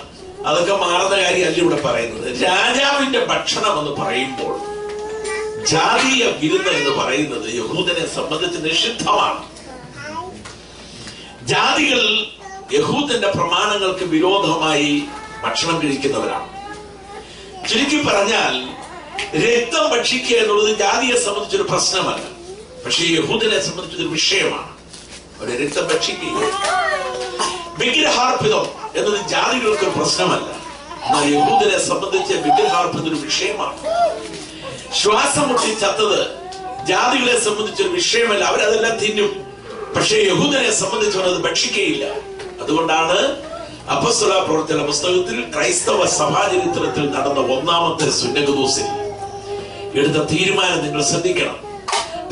S1: അതൊക്കെ മാറുന്ന കാര്യമല്ല ഇവിടെ പറയുന്നത്. രാജാവിന്റെ ഭക്ഷണം എന്ന് പറയുമ്പോൾ ജാതീയ വിരുന്ന് എന്ന് പറയുന്നത് യഹൂദനെ സംബന്ധിച്ച് നിഷിദ്ധമാണ്. ജാതികൾ യഹൂദന്റെ പ്രമാണങ്ങൾക്ക് വിരോധമായി ഭക്ഷണം കഴിക്കുന്നവരാണ്. ചുരുക്കി പറഞ്ഞാൽ രക്തം ഭക്ഷിക്കുക എന്നുള്ളത് ജാതിയെ സംബന്ധിച്ചൊരു പ്രശ്നമല്ല. പക്ഷേ യഹൂദനെ സംബന്ധിച്ചൊരു വിഷയമാണ്. ഒരു രക്തം ഭക്ഷിക്കുക വിഗ്രഹാർപ്പിതം എന്നത് ജാതികൾക്ക് ഒരു പ്രശ്നമല്ല. എന്നാൽ യഹൂദനെ സംബന്ധിച്ച് വിഗ്രഹാർപ്പിത ഒരു വിഷയമാണ്. ശ്വാസം മുട്ടി ചത്തത് ജാതികളെ സംബന്ധിച്ചൊരു വിഷയമല്ല. അവരതെല്ലാം തിന്നും. പക്ഷേ യഹൂദനെ സംബന്ധിച്ചവർ അത് ഭക്ഷിക്കുകയില്ല. അതുകൊണ്ടാണ് അപ്പസ്വല പ്രവർത്തന പുസ്തകത്തിൽ ക്രൈസ്തവ സഭാചരിത്രത്തിൽ നടന്ന ഒന്നാമത്തെ സുന്നകദോസിൽ എടുത്ത തീരുമാനം നിങ്ങൾ ശ്രദ്ധിക്കണം.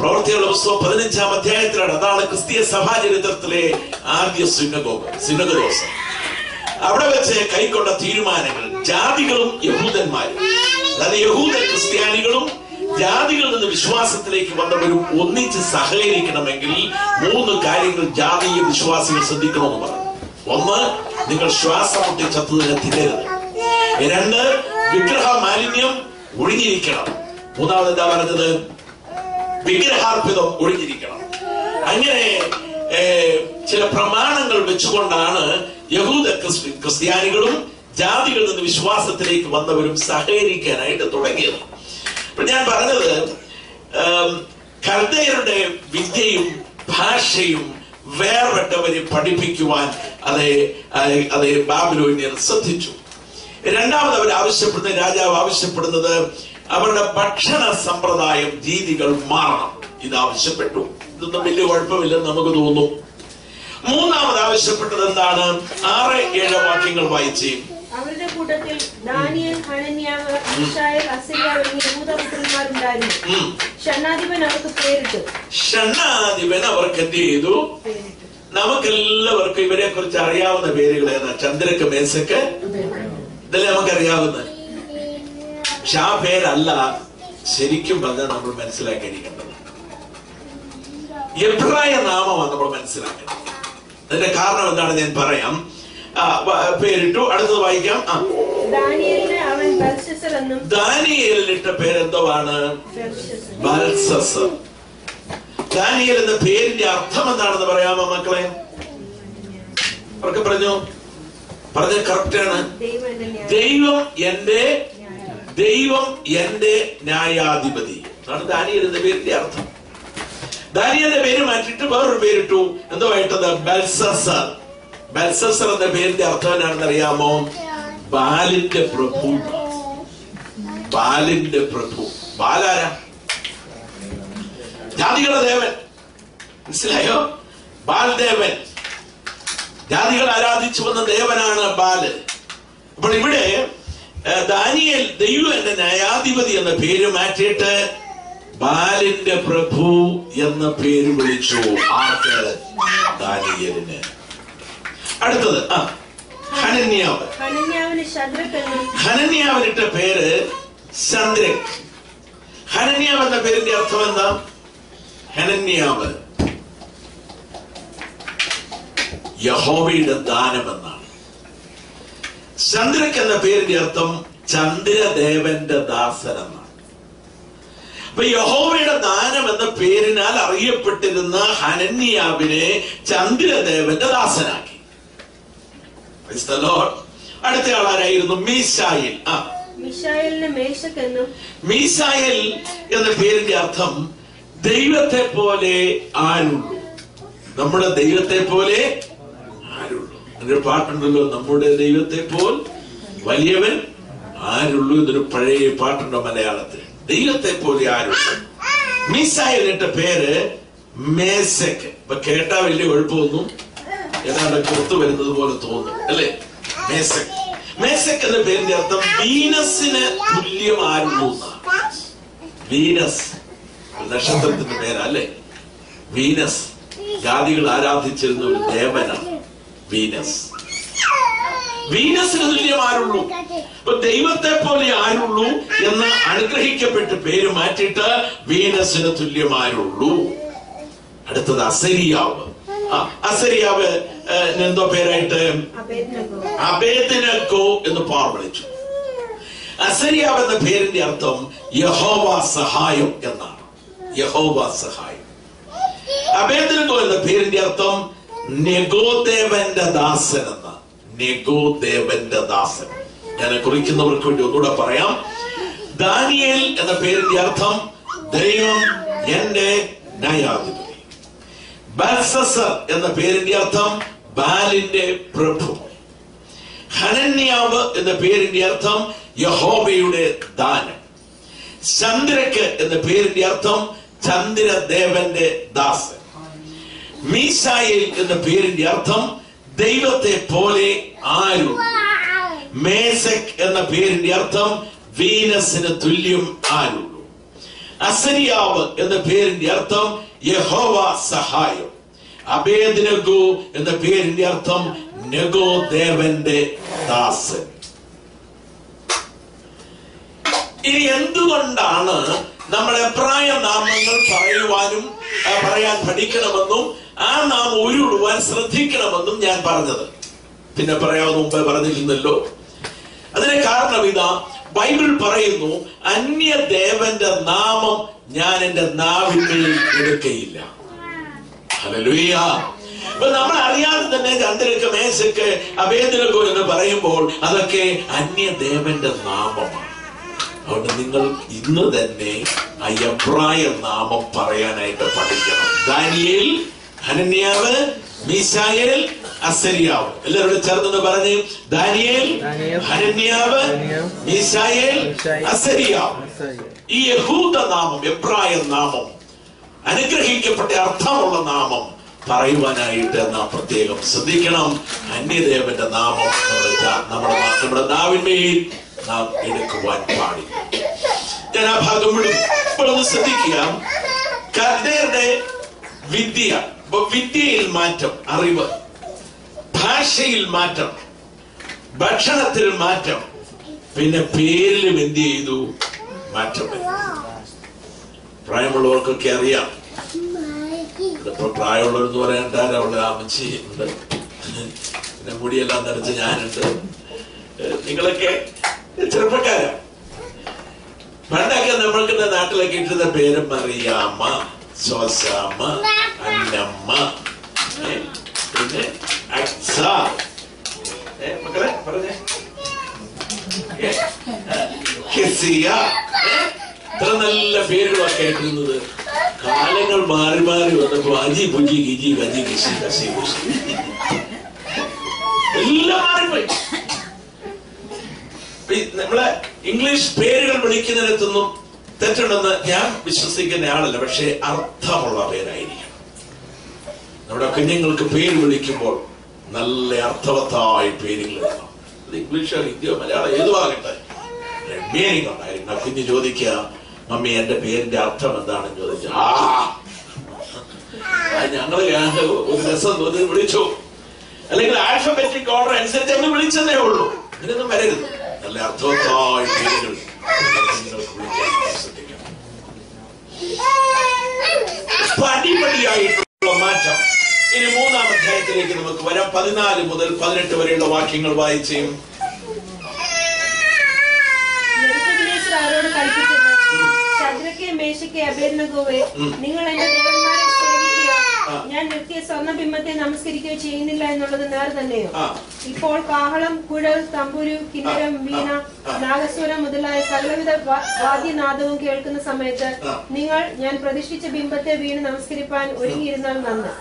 S1: പ്രവർത്തികളുടെ പുസ്തകം പതിനഞ്ചാം അധ്യായത്തിലാണ്. അതാണ് ക്രിസ്തീയ സഭാ ചരിത്രത്തിലെ ആദ്യ സുന്നകോപ് സുന്നകദോസം അവിടെ വെച്ച് കൈക്കൊണ്ട തീരുമാനങ്ങൾ ജാതികളും യഹൂദന്മാരും. അതായത് യഹൂദ ക്രിസ്ത്യാനികളും ജാതികളിൽ നിന്ന് വിശ്വാസത്തിലേക്ക് വന്നവരും ഒന്നിച്ച് സഹകരിക്കണമെങ്കിൽ മൂന്ന് കാര്യങ്ങൾ ജാതീയ വിശ്വാസികൾ ശ്രദ്ധിക്കണമെന്ന് പറഞ്ഞു. ഒന്ന് നിങ്ങൾ ശ്വാസം മുട്ടി ചത്തതിനെ തിരരുത് രണ്ട് വിഗ്രഹ മാലിന്യം ഒഴിഞ്ഞിരിക്കണം. മൂന്നാമത് എന്താ പറഞ്ഞത്? വിഗ്രഹാർപ്പിതം ഒഴിഞ്ഞിരിക്കണം അങ്ങനെ ചില പ്രമാണങ്ങൾ വെച്ചുകൊണ്ടാണ് യഹൂദ ക്രിസ്തി- ക്രിസ്ത്യാനികളും ജാതികളിൽ നിന്ന് വിശ്വാസത്തിലേക്ക് വന്നവരും സഹകരിക്കാനായിട്ട് തുടങ്ങിയത്. അപ്പൊ ഞാൻ പറഞ്ഞത് കർദയരുടെ വിദ്യയും ഭാഷയും വേറെട്ടവരെ പഠിപ്പിക്കുവാൻ അതെ- അതെ ബാബിലോന്യർ ശ്രദ്ധിച്ചു. രണ്ടാമത് അവർ ആവശ്യപ്പെടുന്ന രാജാവ് ആവശ്യപ്പെടുന്നത് അവരുടെ ഭക്ഷണ സമ്പ്രദായം രീതികൾ മാറണം. ഇത് ആവശ്യപ്പെട്ടു. ഇതൊന്നും വലിയ കുഴപ്പമില്ലെന്ന് നമുക്ക് തോന്നും മൂന്നാമത് ആവശ്യപ്പെട്ടത് എന്താണ്? ആറ് ഏഴ് വാക്യങ്ങൾ വായിച്ച്.
S3: അവരുടെ കൂട്ടത്തിൽ ദാനിയൽ ഹനന്യാവ് മിഷായൽ അസിയ എന്നീ യഹൂദപുത്രന്മാരുണ്ടായിരുന്നു
S1: ഉം.
S3: ഷണ്ണാധിപൻ അവർക്ക് പേരിട്ടു.
S1: ഷണ്ണാധിപൻ അവർക്ക് എന്ത് ചെയ്തു? നമുക്കെല്ലാവർക്കും ഇവരെ കുറിച്ച് അറിയാവുന്ന പേരുകൾ ഏതാ ചന്ദ്രക്ക് മേസക്ക് ഇതല്ലേ നമുക്കറിയാവുന്നത്? പക്ഷെ ആ പേരല്ല ശരിക്കും പറഞ്ഞാൽ നമ്മൾ മനസ്സിലാക്കിയിരിക്കേണ്ടത്. എബ്രായ നാമമാണ് നമ്മൾ മനസ്സിലാക്കേണ്ടത്. അതിന്റെ കാരണം എന്താണ് ഞാൻ പറയാം. പേരിട്ടു അടുത്തത് വായിക്കാം. ദാനിയലിട്ട പേരെന്തോവാണ്? ബൽസസർ ദാനിയേൽ എന്ന പേരിന്റെ അർത്ഥം എന്താണെന്ന് പറയാമോ മക്കളെ? അവർക്ക് പറഞ്ഞു. പറഞ്ഞ കറക്റ്റാണ് ദൈവം എന്റെ ദൈവം എന്റെ ന്യായാധിപതി. അതാണ് ദാനിയൽ പേരിന്റെ അർത്ഥം. ദാനിയലിന്റെ പേര് മാറ്റിയിട്ട് വേറൊരു പേരിട്ടു. എന്തോ ആയിട്ടത്? ബൽസസർ. ബൽസസർ എന്ന പേരിന്റെ അർത്ഥം എന്നാണെന്ന് അറിയാമോ? ബാലിന്റെ പ്രഭു. ബാലിന്റെ പ്രഭു. ബാലാര? ജാതികളുടെ ദേവൻ. മനസ്സിലായോ? ബാൽദേവൻ. ജാതികൾ ആരാധിച്ചു വന്ന ദേവനാണ് ബാൽ. അപ്പോൾ ഇവിടെ ദാനിയേൽ ദൈവം എന്റെ ന്യായാധിപതി എന്ന പേര് മാറ്റിയിട്ട് ബാലിന്റെ പ്രഭു എന്ന പേര് വിളിച്ചു. ആർക്ക്? ദാനിയലിന്. അടുത്തത് ആ ഹനന്യാവ്. ഹനന്യാവിനിട്ട പേര് ചന്ദ്രക് ഹനന്യാവ് എന്ന പേരിന്റെ അർത്ഥം എന്താ? ഹനന്യാവ്. യഹോവയുടെ ദാനം എന്നാണ് ചന്ദ്രക് എന്ന പേരിന്റെ അർത്ഥം ചന്ദ്രദേവന്റെ ദാസൻ എന്നാണ് അപ്പൊ യഹോവയുടെ ദാനം എന്ന പേരിനാൽ അറിയപ്പെട്ടിരുന്ന ഹനന്യാവിനെ ചന്ദ്രദേവന്റെ ദാസനാക്കി. അടുത്ത ആളാരായിരുന്നു മീശായിൽ. ആ. മീസായൽ എന്ന. പേരിന്റെ അർത്ഥം ദൈവത്തെ പോലെ ആരുള്ളൂ. നമ്മുടെ ദൈവത്തെ പോലെ ആരുള്ളൂ. എന്നൊരു പാട്ടുണ്ടല്ലോ. നമ്മുടെ ദൈവത്തെ പോൽ വലിയവൻ ആരുള്ളൂ എന്നൊരു പഴയ പാട്ടുണ്ടോ മലയാളത്തിൽ. ദൈവത്തെ പോലെ ആരുള്ളൂ. മീസായലിട്ട പേര് മേസക് ഇപ്പൊ കേട്ടാ വലിയ കുഴപ്പമൊന്നും. ഏതാണ്ട് പുറത്തു വരുന്നത് പോലെ തോന്നും അല്ലേ? മേസക് മേസക് എന്ന പേരിന്റെ അർത്ഥം വീനസിന് തുല്യമായിരുന്നു വീനസ് നക്ഷത്രത്തിന്റെ പേരാ അല്ലേ? വീനസ്. ജാതികൾ ആരാധിച്ചിരുന്ന ഒരു ദേവനാണ്. വീനസ്. വീനസിന് തുല്യം ആരുള്ളൂ അപ്പൊ ദൈവത്തെ പോലെ ആരുള്ളൂ എന്ന് അനുഗ്രഹിക്കപ്പെട്ട് പേര് മാറ്റിയിട്ട് വീനസിന് തുല്യമാരുള്ളൂ. അടുത്തത് അസരിയാവ്. അസരിയാവ് എന്തോ പേരായിട്ട്? അബേദിനക്കോ എന്ന് പാർ വിളിച്ചു. അസരിയാവ് എന്ന പേരിന്റെ അർത്ഥം യഹോവ സഹായം എന്നാണ്. യഹോവ സഹായം. അബേദിനക്കോ എന്ന പേരിന്റെ അർത്ഥം നെഗോദേവന്റെ ദാസൻ എന്ന നെഗോദേവന്റെ ദാസൻ. ഞാൻ കുറിക്കുന്നവർക്ക് വേണ്ടി ഒന്നുകൂടെ പറയാം. ദാനിയേൽ എന്ന പേരിന്റെ അർത്ഥം ദൈവം എന്റെ ന്യായാധിപതി. ബാൽസസർ എന്ന പേരിന്റെ അർത്ഥം ബാലിന്റെ പ്രഭു. ഹനന്യാവ് എന്ന പേരിന്റെ അർത്ഥം യഹോബയുടെ ദാനം ചന്ദ്രക്ക് എന്ന പേരിന്റെ അർത്ഥം ചന്ദ്രദേവന്റെ ദാസൻ. മീസായേൽ എന്ന പേരിന്റെ അർത്ഥം ദൈവത്തെ പോലെ ആരും. മേസക് എന്ന പേരിന്റെ അർത്ഥം വീനസിന് തുല്യം ആരുള്ളൂ അസരിയാവ് എന്ന പേരിന്റെ അർത്ഥം യഹോവ സഹായം. അബേദ്നഗു എന്ന പേരിന്റെ അർത്ഥം നഗോ ദേവന്റെ ദാസൻ. ഇനി എന്തുകൊണ്ടാണ് നമ്മൾ എബ്രായ നാമങ്ങൾ പറയുവാനും പറയാൻ പഠിക്കണമെന്നും ആ നാം ഉരുളുവാൻ ശ്രദ്ധിക്കണമെന്നും ഞാൻ പറഞ്ഞത്. പിന്നെ പറയാമെന്ന് മുമ്പേ പറഞ്ഞിരുന്നല്ലോ. അതിന് കാരണം ഇതാ ബൈബിൾ പറയുന്നു അന്യദേവന്റെ നാമം ഞാൻ എന്റെ നാവിന്മേൽ എടുക്കയില്ല. ഹല്ലേലൂയ. അപ്പൊ നമ്മൾ അറിയാതെ തന്നെ ചന്ദ്രക്ക് മേശക്ക് അവേദനക്കോ എന്ന് പറയുമ്പോൾ അതൊക്കെ അന്യദേവന്റെ നാമമാണ്. അതുകൊണ്ട് നിങ്ങൾ ഇന്ന് തന്നെ ആ എബ്രായ നാമം പറയാനായിട്ട് പഠിക്കണം. ദാനിയേൽ ഹനന്യാവ് മീശായേൽ അസരിയാവ് എല്ലാവരോടും ചേർന്ന് പറഞ്ഞു. ദാനിയേൽ ഹനന്യാവ് മീശായേൽ അസരിയാവ് ഈ യഹൂദ നാമം എബ്രായ നാമം അനുഗ്രഹിക്കപ്പെട്ട അർത്ഥമുള്ള നാമം പറയുവാനായിട്ട് നാം പ്രത്യേകം ശ്രദ്ധിക്കണം. അന്യദേവന്റെ നാമം നമ്മുടെ നമ്മുടെ നാവിന്മേൽ നാം എടുക്കുവാൻ പാടില്ല. ഞാൻ ആ ഭാഗം വിടും. ഇപ്പോൾ ഒന്ന് ശ്രദ്ധിക്കുക വിദ്യ വിദ്യയിൽ മാറ്റം അറിവ്. ഭാഷയിൽ മാറ്റം ഭക്ഷണത്തിൽ മാറ്റം പിന്നെ പേരിലും എന്ത് ചെയ്തു? മാറ്റം. പ്രായമുള്ളവർക്കൊക്കെ അറിയാം. ഇപ്പൊ പ്രായമുള്ളവരെന്ന് പറയേണ്ട അവൾ അമ്മച്ചി ഉണ്ട്. പിന്നെ മുടിയെല്ലാം നരച്ച് ഞാനുണ്ട്. നിങ്ങളൊക്കെ ചെറുപ്പക്കാരാ. പണ്ടൊക്കെ നമ്മൾക്ക് നാട്ടിലൊക്കെ ഇട്ടിരുന്ന പേരും മറിയാമ്മ. ശോശാമ്മ അന്നമ്മ ഏ, പിന്നെ അക്സ ഏ, മക്കളെ പറഞ്ഞേ. കെസിയ. ഏ, ഇത്ര നല്ല പേരുകളൊക്കെ കേട്ടിരുന്നത്. കാലങ്ങൾ മാറി മാറി വന്നപ്പോ അജി പുജി ഗിജി ഗജി കിശി കസി ഗുസി. എല്ലാം മാറിപ്പോയി. നമ്മളെ ഇംഗ്ലീഷ് പേരുകൾ വിളിക്കുന്നിടത്തൊന്നും തെറ്റുണ്ടെന്ന് ഞാൻ വിശ്വസിക്കുന്ന ആളല്ല പക്ഷേ അർത്ഥമുള്ള പേരായിരിക്കണം. നമ്മുടെ കുഞ്ഞുങ്ങൾക്ക് പേര് വിളിക്കുമ്പോൾ നല്ല അർത്ഥവത്തായ പേരുകൾ അത് ഇംഗ്ലീഷോ ഹിന്ദിയോ മലയാളം ഏതുമാകട്ടെ മീനിങ് ഉണ്ടായിരുന്നു കുഞ്ഞ് ചോദിക്കുക മമ്മി എന്റെ പേരിന്റെ അർത്ഥം എന്താണെന്ന് ചോദിച്ചു. ഞാൻ ഒരു രസം തോന്നി വിളിച്ചു. അല്ലെങ്കിൽ ആൽഫബറ്റിക് ഓർഡർ അനുസരിച്ച് അങ്ങ് വിളിച്ചതേ ഉള്ളൂ. ഇതിനൊന്നും വരരുത്. നല്ല അർത്ഥവത്തായ പേരുകൾ. പടിപടിയായിട്ടുള്ള മാറ്റം. ഇനി മൂന്നാം അധ്യായത്തിലേക്ക് നമുക്ക് വരാം. പതിനാല് മുതൽ പതിനെട്ട് വരെയുള്ള വാക്യങ്ങൾ വായിച്ചും.
S3: നിങ്ങൾ എന്റെ ദേവന്മാരെ. ഞാൻ നിർത്തിയ സ്വർണബിംബത്തെ നമസ്കരിക്കുകയോ ചെയ്യുന്നില്ല എന്നുള്ളത് നേർ തന്നെയോ? ഇപ്പോൾ കാഹളം കുഴൽ തമ്പുരു കിന്നരം വീണ. നാഗസ്വരം മുതലായ സകലവിധ വാദ്യനാദവും കേൾക്കുന്ന സമയത്ത് നിങ്ങൾ ഞാൻ പ്രതിഷ്ഠിച്ച ബിംബത്തെ വീണ് നമസ്കരിപ്പാൻ ഒരുങ്ങിയിരുന്നാൽ നന്ന്.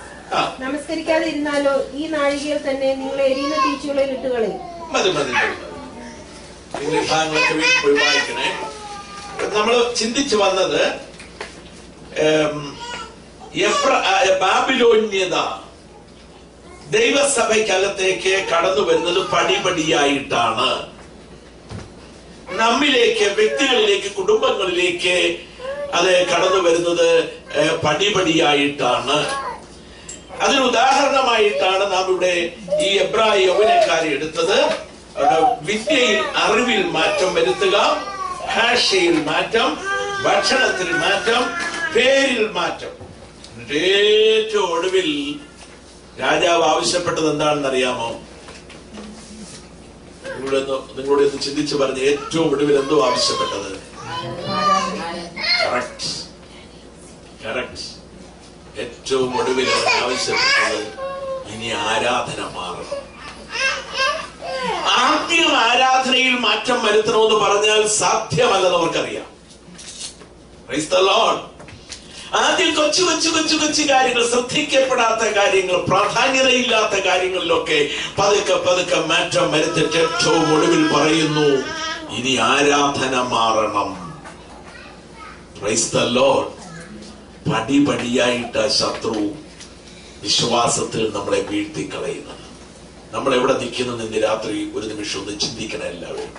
S3: നമസ്കരിക്കാതെ ഇരുന്നാലോ ഈ നാഴികയിൽ തന്നെ നിങ്ങൾ എരിയുന്ന
S1: തീച്ചുകളെ വായിക്കണേ. നമ്മൾ ചിന്തിച്ചു വന്നത് ബാബിലോന്യത. ദൈവസഭയ്ക്കകത്തേക്ക് കടന്നു വരുന്നത് പടിപടിയായിട്ടാണ് നമ്മിലേക്ക് വ്യക്തികളിലേക്ക് കുടുംബങ്ങളിലേക്ക് അത് കടന്നു വരുന്നത് പടിപടിയായിട്ടാണ് അതിന് ഉദാഹരണമായിട്ടാണ് നാം ഇവിടെ ഈ എബ്രായ യൗവനക്കാരെ എടുത്തത്. വിദ്യയിൽ അറിവിൽ മാറ്റം വരുത്തുക ഭാഷയിൽ മാറ്റം ഭക്ഷണത്തിൽ മാറ്റം പേരിൽ മാറ്റം. ഏറ്റവും ഒടുവിൽ രാജാവ് ആവശ്യപ്പെട്ടത് എന്താണെന്ന് അറിയാമോ നിങ്ങളോട് ഒന്ന് ചിന്തിച്ചു പറഞ്ഞ ഏറ്റവും ഒടുവിൽ എന്തോ ആവശ്യപ്പെട്ടത്? ഏറ്റവും ഒടുവിൽ ആവശ്യപ്പെട്ടത്? ഇനി ആരാധന മാറണം ആദ്യം ആരാധനയിൽ മാറ്റം വരുത്തണമെന്ന് പറഞ്ഞാൽ സാധ്യമല്ലെന്ന് അവർക്കറിയാം. ആദ്യം കൊച്ചു കൊച്ചു കൊച്ചു കൊച്ചു കാര്യങ്ങൾ ശ്രദ്ധിക്കപ്പെടാത്ത കാര്യങ്ങൾ പ്രാധാന്യതയില്ലാത്ത കാര്യങ്ങളിലൊക്കെ പതുക്കെ പതുക്കെ മാറ്റം വരുത്തിട്ട് ഏറ്റവും ഒടുവിൽ പറയുന്നു ഇനി ആരാധന മാറണം. പടിപടിയായിട്ട് ശത്രു വിശ്വാസത്തിൽ നമ്മളെ വീഴ്ത്തി കളയുന്നത് നമ്മൾ എവിടെ നിൽക്കുന്നു ഇന്ന് രാത്രി ഒരു നിമിഷം ഒന്ന് ചിന്തിക്കണം എല്ലാവരും.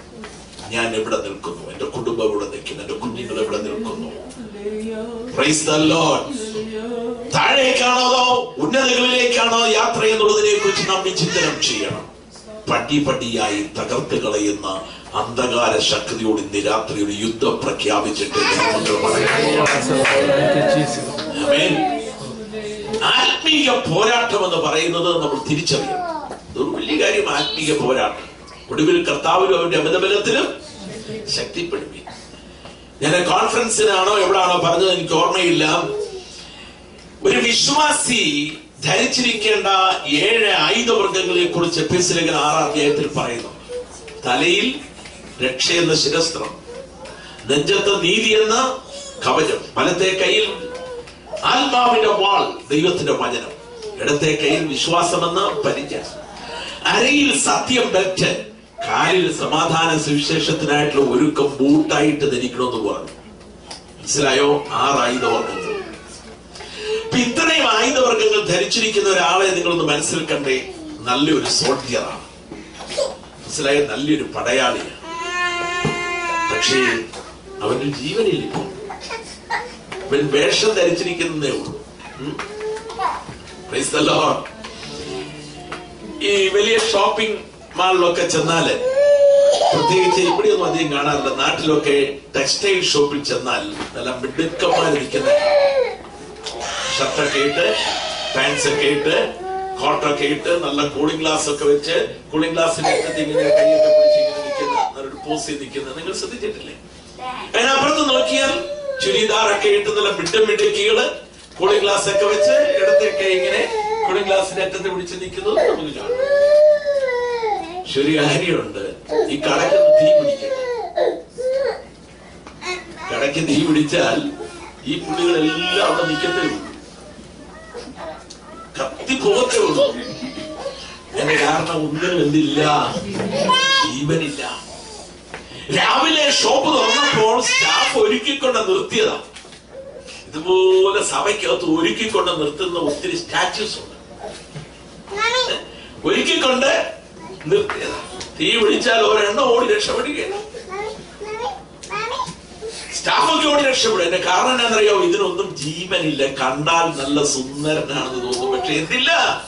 S1: ഞാൻ എവിടെ നിൽക്കുന്നു? എന്റെ കുടുംബം എവിടെ നിൽക്കുന്നു? എന്റെ കുഞ്ഞുങ്ങൾ എവിടെ നിൽക്കുന്നു. താഴേക്കാണോ ഉന്നതകളിലേക്കാണോ യാത്ര എന്നുള്ളതിനെ കുറിച്ച് നാം വിചിന്തനം ചെയ്യണം. പടിപടിയായി തകർത്ത് കളയുന്ന അന്ധകാര ശക്തിയോട് ഇന്ന് രാത്രി ഒരു യുദ്ധം പ്രഖ്യാപിച്ചിട്ട്. ആത്മീയ പോരാട്ടം എന്ന് പറയുന്നത് നമ്മൾ തിരിച്ചറിയണം. ഇതൊരു വലിയ കാര്യം ആത്മീയ പോരാട്ടം. ഒടുവിൽ കർത്താവിലും അവന്റെ അമിതബലത്തിലും ശക്തിപ്പെടുത്തി ഞാൻ കോൺഫറൻസിനാണോ എവിടാണോ പറഞ്ഞത് എനിക്ക് ഓർമ്മയില്ല. ഒരു വിശ്വാസി ധരിച്ചിരിക്കേണ്ട ഏഴ് ആയുധവർഗങ്ങളെ കുറിച്ച് എപ്പിസിലേഖൻ ആറാം അധ്യായത്തിൽ പറയുന്നു. തലയിൽ രക്ഷ എന്ന ശിരസ്ത്രം നെഞ്ചത്ത് നീതി എന്ന കവചം വലത്തെ കയ്യിൽ ആത്മാവിന്റെ വാൾ ദൈവത്തിന്റെ വചനം ഇടത്തെ കയ്യിൽ വിശ്വാസമെന്ന പരിചയം. അരയിൽ സത്യം ബെൽറ്റ് കാലിൽ സമാധാന സുവിശേഷത്തിനായിട്ടുള്ള ഒരുക്കം ബൂട്ടായിട്ട് ധരിക്കണമെന്ന് പറഞ്ഞു മനസ്സിലായോ? ആറായി ആയുധവർഗങ്ങൾ ഇത്രയും ആയുധവർഗങ്ങൾ ധരിച്ചിരിക്കുന്ന ഒരാളെ നിങ്ങളൊന്ന് മനസ്സിൽ കണ്ടേ നല്ലൊരു സോൾജിയറാണ് മനസ്സിലായ? നല്ലൊരു പടയാളിയാണ്. പക്ഷേ അവന്റെ ജീവനില്ല അവൻ വേഷം ധരിച്ചിരിക്കുന്നേ ഉള്ളൂ. ഈ വലിയ ഷോപ്പിംഗ് മാളിലൊക്കെ ചെന്നാൽ പ്രത്യേകിച്ച് ഇവിടെയൊന്നും അധികം കാണാറില്ല. നാട്ടിലൊക്കെ ടെക്സ്റ്റൈൽ ഷോപ്പിൽ ചെന്നാൽ നല്ല മിടുക്കന്മാർ നിൽക്കുന്ന ഷർട്ടൊക്കെ ഇട്ട് പാൻസ് ഒക്കെ ഇട്ട് കോട്ടൊക്കെ ഇട്ട് നല്ല കൂളിംഗ് ഗ്ലാസ് ഒക്കെ വെച്ച് കൂളിംഗ് ഗ്ലാസിന്റെ ഇങ്ങനെ കൈയൊക്കെ പിടിച്ച് ഇങ്ങനെ നിൽക്കുന്ന നല്ലൊരു പോസ് നിൽക്കുന്ന നിങ്ങൾ ശ്രദ്ധിച്ചിട്ടില്ലേ? അതിനപ്പുറത്ത് നോക്കിയാൽ ചുരിദാറൊക്കെ ഇട്ട് നല്ല മിഡും മിടുക്കികൾ കൂളിംഗ് ഗ്ലാസ് ഒക്കെ വെച്ച് ഇടത്തേക്ക് ഇങ്ങനെ കൂളിംഗ് ഗ്ലാസിന്റെ അറ്റത്ത് പിടിച്ച് നിൽക്കുന്നത് നമുക്ക് കാണാം. പക്ഷെ ഒരു കാര്യമുണ്ട്. ഈ കടക്ക് തീ പിടിക്കട്ടെ കടയ്ക്ക് തീ പിടിച്ചാൽ ഈ പുള്ളികളെല്ലാം അവിടെ നിൽക്കത്തേ ഉള്ളൂ. കത്തി പോകത്തേ ഉള്ളൂ. എന്റെ കാരണം ഒന്നിനും എന്തില്ല. ജീവനില്ല. രാവിലെ ഷോപ്പ് തുറന്നപ്പോൾ സ്റ്റാഫ് ഒരുക്കിക്കൊണ്ട് നിർത്തിയതാ. ഇതുപോലെ സഭയ്ക്കകത്ത് ഒരുക്കിക്കൊണ്ട് നിർത്തുന്ന ഒത്തിരി സ്റ്റാച്യൂസ് ഉണ്ട്. ഒരുക്കിക്കൊണ്ട് നിർത്തിയതാ. തീ പിടിച്ചാൽ ഒരെണ്ണം ഓടി രക്ഷപ്പെടുകയാണ്. സ്റ്റാഫൊക്കെ ഓടി രക്ഷപ്പെടും. എന്റെ കാരണം എന്താണെന്നറിയോ? ഇതിനൊന്നും ജീവനില്ല. കണ്ടാൽ നല്ല സുന്ദരനാണെന്ന് തോന്നും. പക്ഷെ എന്തില്ല?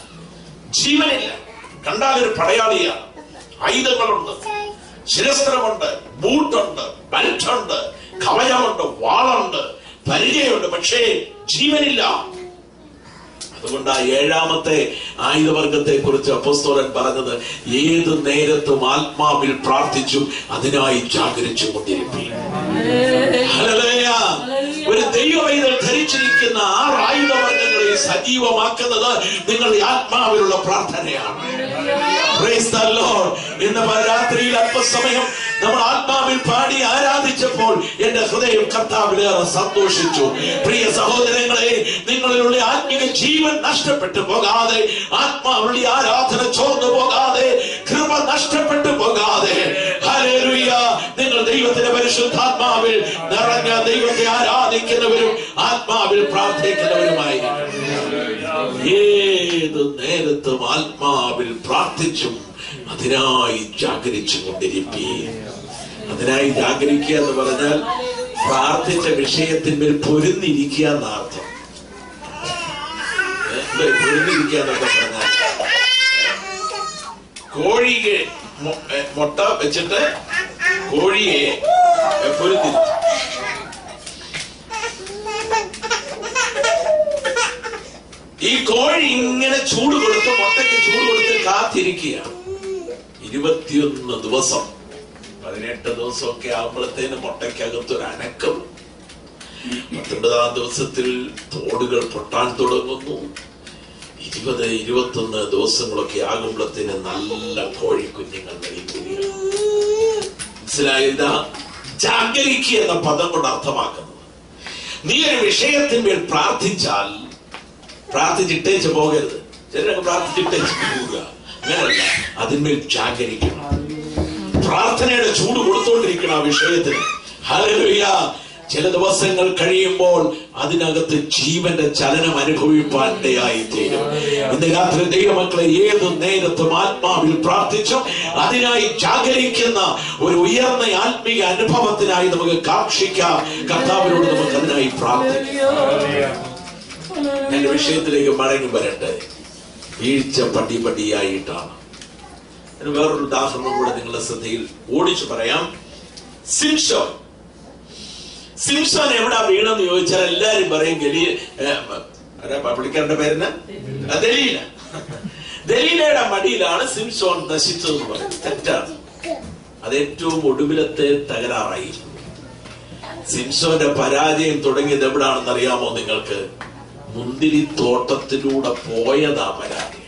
S1: ജീവനില്ല. കണ്ടാൽ ഒരു പടയാളിയാണ് ആയുധങ്ങളുണ്ട് ശിരസ്ത്രമുണ്ട്. ബൂട്ടുണ്ട്. ബെൽറ്റുണ്ട് കവചമുണ്ട്. വാളുണ്ട് പരിചയമുണ്ട്. പക്ഷേ ജീവനില്ല. അതുകൊണ്ട് ആ ഏഴാമത്തെ ആയുധവർഗത്തെ കുറിച്ച് അപ്പസ്തോലൻ പറഞ്ഞത് ഏത് നേരത്തും ആത്മാവിൽ പ്രാർത്ഥിച്ചു അതിനായി ജാഗരിച്ചു കൊണ്ടിരിക്കും ഒരു ധരിച്ചിരിക്കുന്ന ആറ് ആയുധവർഗങ്ങളെ സജീവമാക്കുന്നത് നിങ്ങളുടെ ആത്മാവിലുള്ള പ്രാർത്ഥനയാണ്. ഇന്ന് രാത്രിയിൽ അല്പസമയം നമ്മൾ ആത്മാവിൽ പാടി ആരാധിച്ചപ്പോൾ എന്റെ ഹൃദയം കർത്താവിലേറെ സന്തോഷിച്ചു. പ്രിയ സഹോദരങ്ങളെ നിങ്ങളിലുള്ള ആത്മീയ ജീവൻ നഷ്ടപ്പെട്ടു പോകാതെ ആത്മാവിലുള്ള ആരാധന ചോർന്നു പോകാതെ കൃപ നഷ്ടപ്പെട്ടു പോകാതെ. നിങ്ങൾ ദൈവത്തിന്റെ പരിശുദ്ധാത്മാവിൽ നിറഞ്ഞ ദൈവത്തെ ആരാധിക്കുന്നവരും ആത്മാവിൽ പ്രാർത്ഥിക്കുന്നവരുമായി ഏത് നേരത്തും ആത്മാവിൽ പ്രാർത്ഥിച്ചും അതിനായി ജാഗരിച്ചു കൊണ്ടിരിപ്പീ അതിനായി ജാഗരിക്കുക എന്ന് പറഞ്ഞാൽ പ്രാർത്ഥിച്ച വിഷയത്തിന്മേൽ പൊരുന്നിരിക്കുക എന്ന അർത്ഥം പൊരുന്നിരിക്കുക എന്നൊക്കെ പറഞ്ഞാൽ. കോഴിയെ മുട്ട വെച്ചിട്ട് കോഴിയെ പൊരുന്നിരിക്കും ഈ കോഴി ഇങ്ങനെ ചൂട് കൊടുത്ത് മുട്ടയ്ക്ക് ചൂട് കൊടുത്ത് കാത്തിരിക്കുക ഇരുപത്തിയൊന്ന് ദിവസം പതിനെട്ട് ദിവസമൊക്കെ ആകുമ്പോഴത്തേന് മുട്ടയ്ക്കകത്തൊരു അനക്കം. പത്തൊമ്പതാം ദിവസത്തിൽ തോടുകൾ പൊട്ടാൻ തുടങ്ങുന്നു. ഇരുപത് ഇരുപത്തൊന്ന് ദിവസങ്ങളൊക്കെ ആകുമ്പോഴത്തേന് നല്ല കോഴിക്കുഞ്ഞുങ്ങൾ നൽകുകയാണ് മനസ്സിലായില്ല? ജാഗരിക്കുക എന്ന പദം കൊണ്ട് അർത്ഥമാക്കുന്നത്. നീ ഒരു വിഷയത്തിന്മേൽ പ്രാർത്ഥിച്ചാൽ പ്രാർത്ഥിച്ചിട്ടേച്ച് പോകരുത്. ചിലരൊക്കെ പ്രാർത്ഥിച്ചിട്ടേച്ച് പോവുക. അങ്ങനല്ല. അതിന്മേൽ ജാഗരിക്കണം. പ്രാർത്ഥനയുടെ ചൂട് കൊടുത്തോണ്ടിരിക്കണം ആ വിഷയത്തിന് ഹല്ലേലൂയ. ചില ദിവസങ്ങൾ കഴിയുമ്പോൾ അതിനകത്ത് ജീവന്റെ ചലനം അനുഭവിപ്പാൻ തീരും ഇന്ന് രാത്രി ദൈവമക്കളെ ഏത് നേരത്തും ആത്മാവിൽ പ്രാർത്ഥിച്ചും അതിനായി ജാഗരിക്കുന്ന ഒരു ഉയർന്ന ആത്മീയ അനുഭവത്തിനായി നമുക്ക് കാക്ഷിക്കാം. കർത്താവിനോട് നമുക്ക് അതിനായി പ്രാർത്ഥിക്കാം. എന്റെ വിഷയത്തിലേക്ക് മടങ്ങി വരട്ടെ. വീഴ്ച പടി പടിയായിട്ടാണ്. അതിന് വേറൊരു ഉദാഹരണം കൂടെ നിങ്ങളുടെ ശ്രദ്ധയിൽ ഓടിച്ചു പറയാം. സിംഷോ. സിംഷോൻ എവിടാ വീണെന്ന് ചോദിച്ചാൽ എല്ലാരും പറയും ഗലീ പബ്ലിക്കാരുടെ പേരിന് ദലീല. ദലീലയുടെ മടിയിലാണ് സിംഷോൺ നശിച്ചതെന്ന് പറയും തെറ്റാണ്. അത് ഏറ്റവും ഒടുവിലത്തെ തകരാറായി. സിംസോന്റെ പരാജയം തുടങ്ങിയത് എവിടാണെന്ന് അറിയാമോ നിങ്ങൾക്ക്? മുന്തിരി തോട്ടത്തിലൂടെ പോയതാ പരാജയം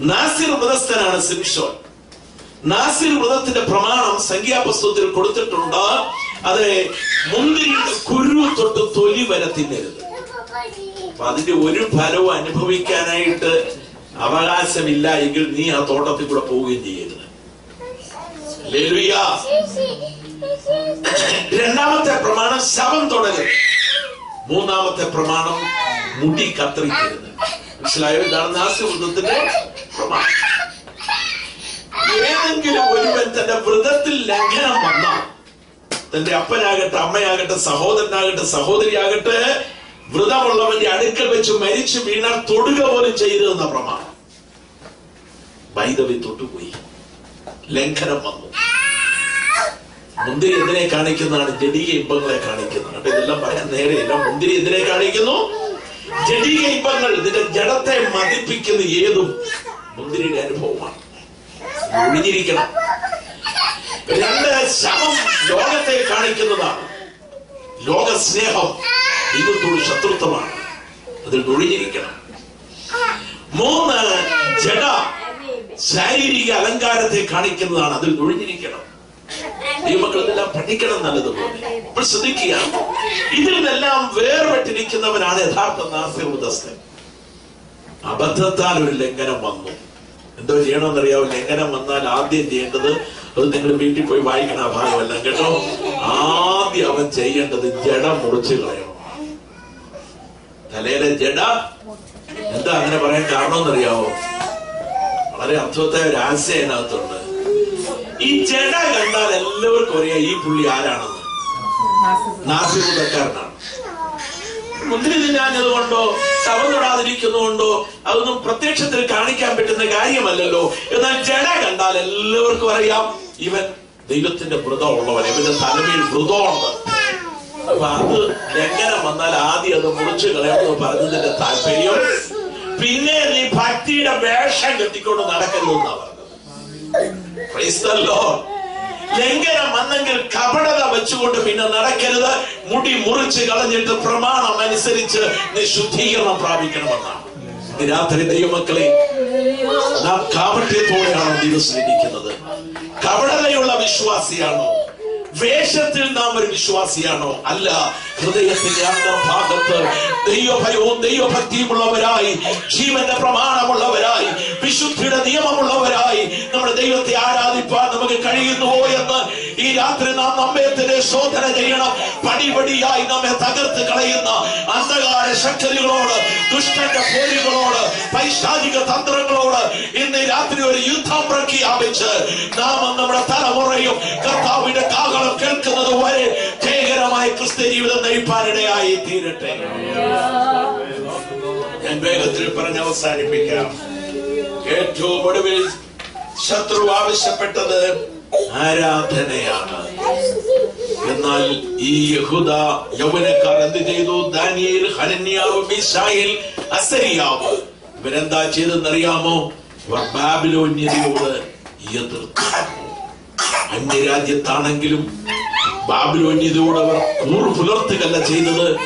S1: നാസിർ വ്രതസ്ഥനാണ് സിംഷോൻ നാസിർ വ്രതത്തിന്റെ പ്രമാണം സംഖ്യാപുസ്തകത്തിൽ കൊടുത്തിട്ടുണ്ട്. അത് മുന്തിരിയുടെ കുരു തൊട്ട് തൊലി വരെ തിന്നരുത്. അപ്പൊ അതിന്റെ ഒരു ഫലവും അനുഭവിക്കാനായിട്ട് അവകാശമില്ല എങ്കിൽ നീ ആ തോട്ടത്തിൽ കൂടെ പോവുകയും ചെയ്യരുത്. രണ്ടാമത്തെ പ്രമാണം ശവം തുടരുത്. മൂന്നാമത്തെ പ്രമാണം മുടി കത്രിക്കരുത്. മനസ്സിലായോ? ഇതാണ് നാസ്യവൃത്തത്തിന്റെ പ്രമാണം ഏതെങ്കിലും ഒരുവൻ തന്റെ വ്രതത്തിൽ ലംഘനം വന്നാൽ തന്റെ അപ്പനാകട്ടെ അമ്മയാകട്ടെ സഹോദരനാകട്ടെ സഹോദരിയാകട്ടെ വ്രതമുള്ളവന്റെ അടുക്കൽ വെച്ച് മരിച്ചു വീണാൽ തൊടുക പോലും ചെയ്തതെന്ന പ്രമാണം. വൈദവി തൊട്ടുപോയി. ലംഘനം വന്നു. മുന്തിരി എന്തിനെ കാണിക്കുന്നതാണ്? ജടിക ഇമ്പങ്ങളെ കാണിക്കുന്നതാണ്. ഇതെല്ലാം പറയാൻ നേരെയല്ല. മുന്തിരി എന്തിനെ കാണിക്കുന്നു? ജഡീക ഇമ്പങ്ങൾ ഇതിന്റെ ജഡത്തെ മതിപ്പിക്കുന്ന ഏതും മുന്തിരിയുടെ അനുഭവമാണ്. ഒഴിഞ്ഞിരിക്കണം രണ്ട് ശവം ലോകത്തെ കാണിക്കുന്നതാണ്. ലോക സ്നേഹം ദൈവത്തോട് ശത്രുത്വമാണ്. അതിൽ ഒഴിഞ്ഞിരിക്കണം മൂന്ന് ജഡ ശാരീരിക അലങ്കാരത്തെ കാണിക്കുന്നതാണ്. അതിൽ ഒഴിഞ്ഞിരിക്കണം ഇതെല്ലാം പഠിക്കണം നല്ലതുപോലെ. അപ്പോൾ ശ്രദ്ധിക്കുക ഇതിൽ നിന്നെല്ലാം വേർപെട്ടിരിക്കുന്നവനാണ് യഥാർത്ഥ നാസ്യമുദസ്ഥൻ അബദ്ധത്താൽ ഒരു ലംഘനം വന്നു. എന്തോ ചെയ്യണമെന്നറിയാവോ? ലംഘനം വന്നാൽ ആദ്യം ചെയ്യേണ്ടത് അത് നിങ്ങൾ വീട്ടിൽ പോയി വായിക്കണ ആ ഭാഗമല്ല കേട്ടോ? ആദ്യം അവൻ ചെയ്യേണ്ടത് ജഡ മുറിച്ച് കളയണം. തലയിലെ ജഡ? എന്താ അങ്ങനെ പറയാൻ കാരണമെന്നറിയാവോ? വളരെ അർത്ഥവത്തായ ഒരു ആശയം അതിനകത്തുണ്ട് ഈ ജഡ കണ്ടാൽ എല്ലാവർക്കും അറിയാം ഈ പുള്ളി ആരാണെന്ന്. നാസിറുദക്കാരനാണ് മുന്തിരി തിന്നാഞ്ഞത് കൊണ്ടോ ശവം തൊടാതിരിക്കുന്നതുകൊണ്ടോ അതൊന്നും പ്രത്യക്ഷത്തിൽ കാണിക്കാൻ പറ്റുന്ന കാര്യമല്ലല്ലോ. എന്നാൽ ജഡ കണ്ടാൽ എല്ലാവർക്കും അറിയാം ഇവൻ ദൈവത്തിന്റെ വ്രതം ഉള്ളവൻ ഇവന്റെ തലമേൽ വ്രതമുണ്ട് അപ്പൊ അത് ലംഘനം വന്നാൽ ആദ്യം അത് മുറിച്ചു കളയണമെന്ന് പറഞ്ഞതിന്റെ താല്പര്യം. പിന്നെ നീ ഭക്തിയുടെ വേഷം കെട്ടിക്കൊണ്ട് നടക്കരുതെന്നാ ലംഘനം വന്നെങ്കിൽ കപടത വെച്ചുകൊണ്ട് പിന്നെ നടക്കരുത്. മുടി മുറിച്ച് കളഞ്ഞിട്ട് പ്രമാണം അനുസരിച്ച് നീ ശുദ്ധീകരണം പ്രാപിക്കണമെന്നാണ്. രാത്രി ദൈവമക്കളെ നാം കാപട്യത്തോടെയാണോ ദിവസമിരിക്കുന്നത് കപടതയുള്ള വിശ്വാസിയാണോ? വേഷത്തിൽ നാം ഒരു വിശ്വാസിയാണോ? അല്ല. ഹൃദയത്തിന്റെ അന്തർഭാഗത്ത് ദൈവഭയവും ദൈവഭക്തിയുമുള്ളവരായി ജീവന്റെ പ്രമാണമുള്ളവരായി വിശുദ്ധിയുടെ നിയമമുള്ളവരായി നമ്മുടെ ദൈവത്തെ ആരാധിപ്പാൻ നമുക്ക് കഴിയുന്നുവോ എന്ന് ഈ രാത്രി നാം നമ്മെ തന്നെ ശോധന ചെയ്യണം. പടിപടിയായി നമ്മെ തകർത്ത് കളയുന്ന അന്ധകാര ശക്തികളോട് ദുഷ്ടന്റെ പോലുകളോട് പൈശാചിക തന്ത്രങ്ങളോട് ഇന്ന് രാത്രി ഒരു യുദ്ധം പ്രഖ്യാപിച്ച് നാം നമ്മുടെ തലമുറയും കർത്താവിന്റെ കാഹളം കേൾക്കുന്നത് വരെ ജയകരമായ ക്രിസ്ത്യ ജീവിതം തീരട്ടെ. ഞാൻ വേഗത്തിൽ പറഞ്ഞ് അവസാനിപ്പിക്കാം. ഏറ്റവും ഒടുവിൽ ശത്രു ആവശ്യപ്പെട്ടത് ആരാധനയാണ്. എന്നാൽ ഈ യഹുദ യൗവനക്കാർ എന്ത് ചെയ്തു? ദാനിയേൽ ഹനന്യാവ് മിശായിൽ അസരിയാവ്. ഇവരെന്താ ചെയ്തെന്നറിയാമോ ഇവർ ബാബിലോന്യതയോട് എതിർത്തു അന്യരാജ്യത്താണെങ്കിലും ബാബിലോന്യതയോട് അവർ കൂറ് പുലർത്തുകല്ല ചെയ്തത്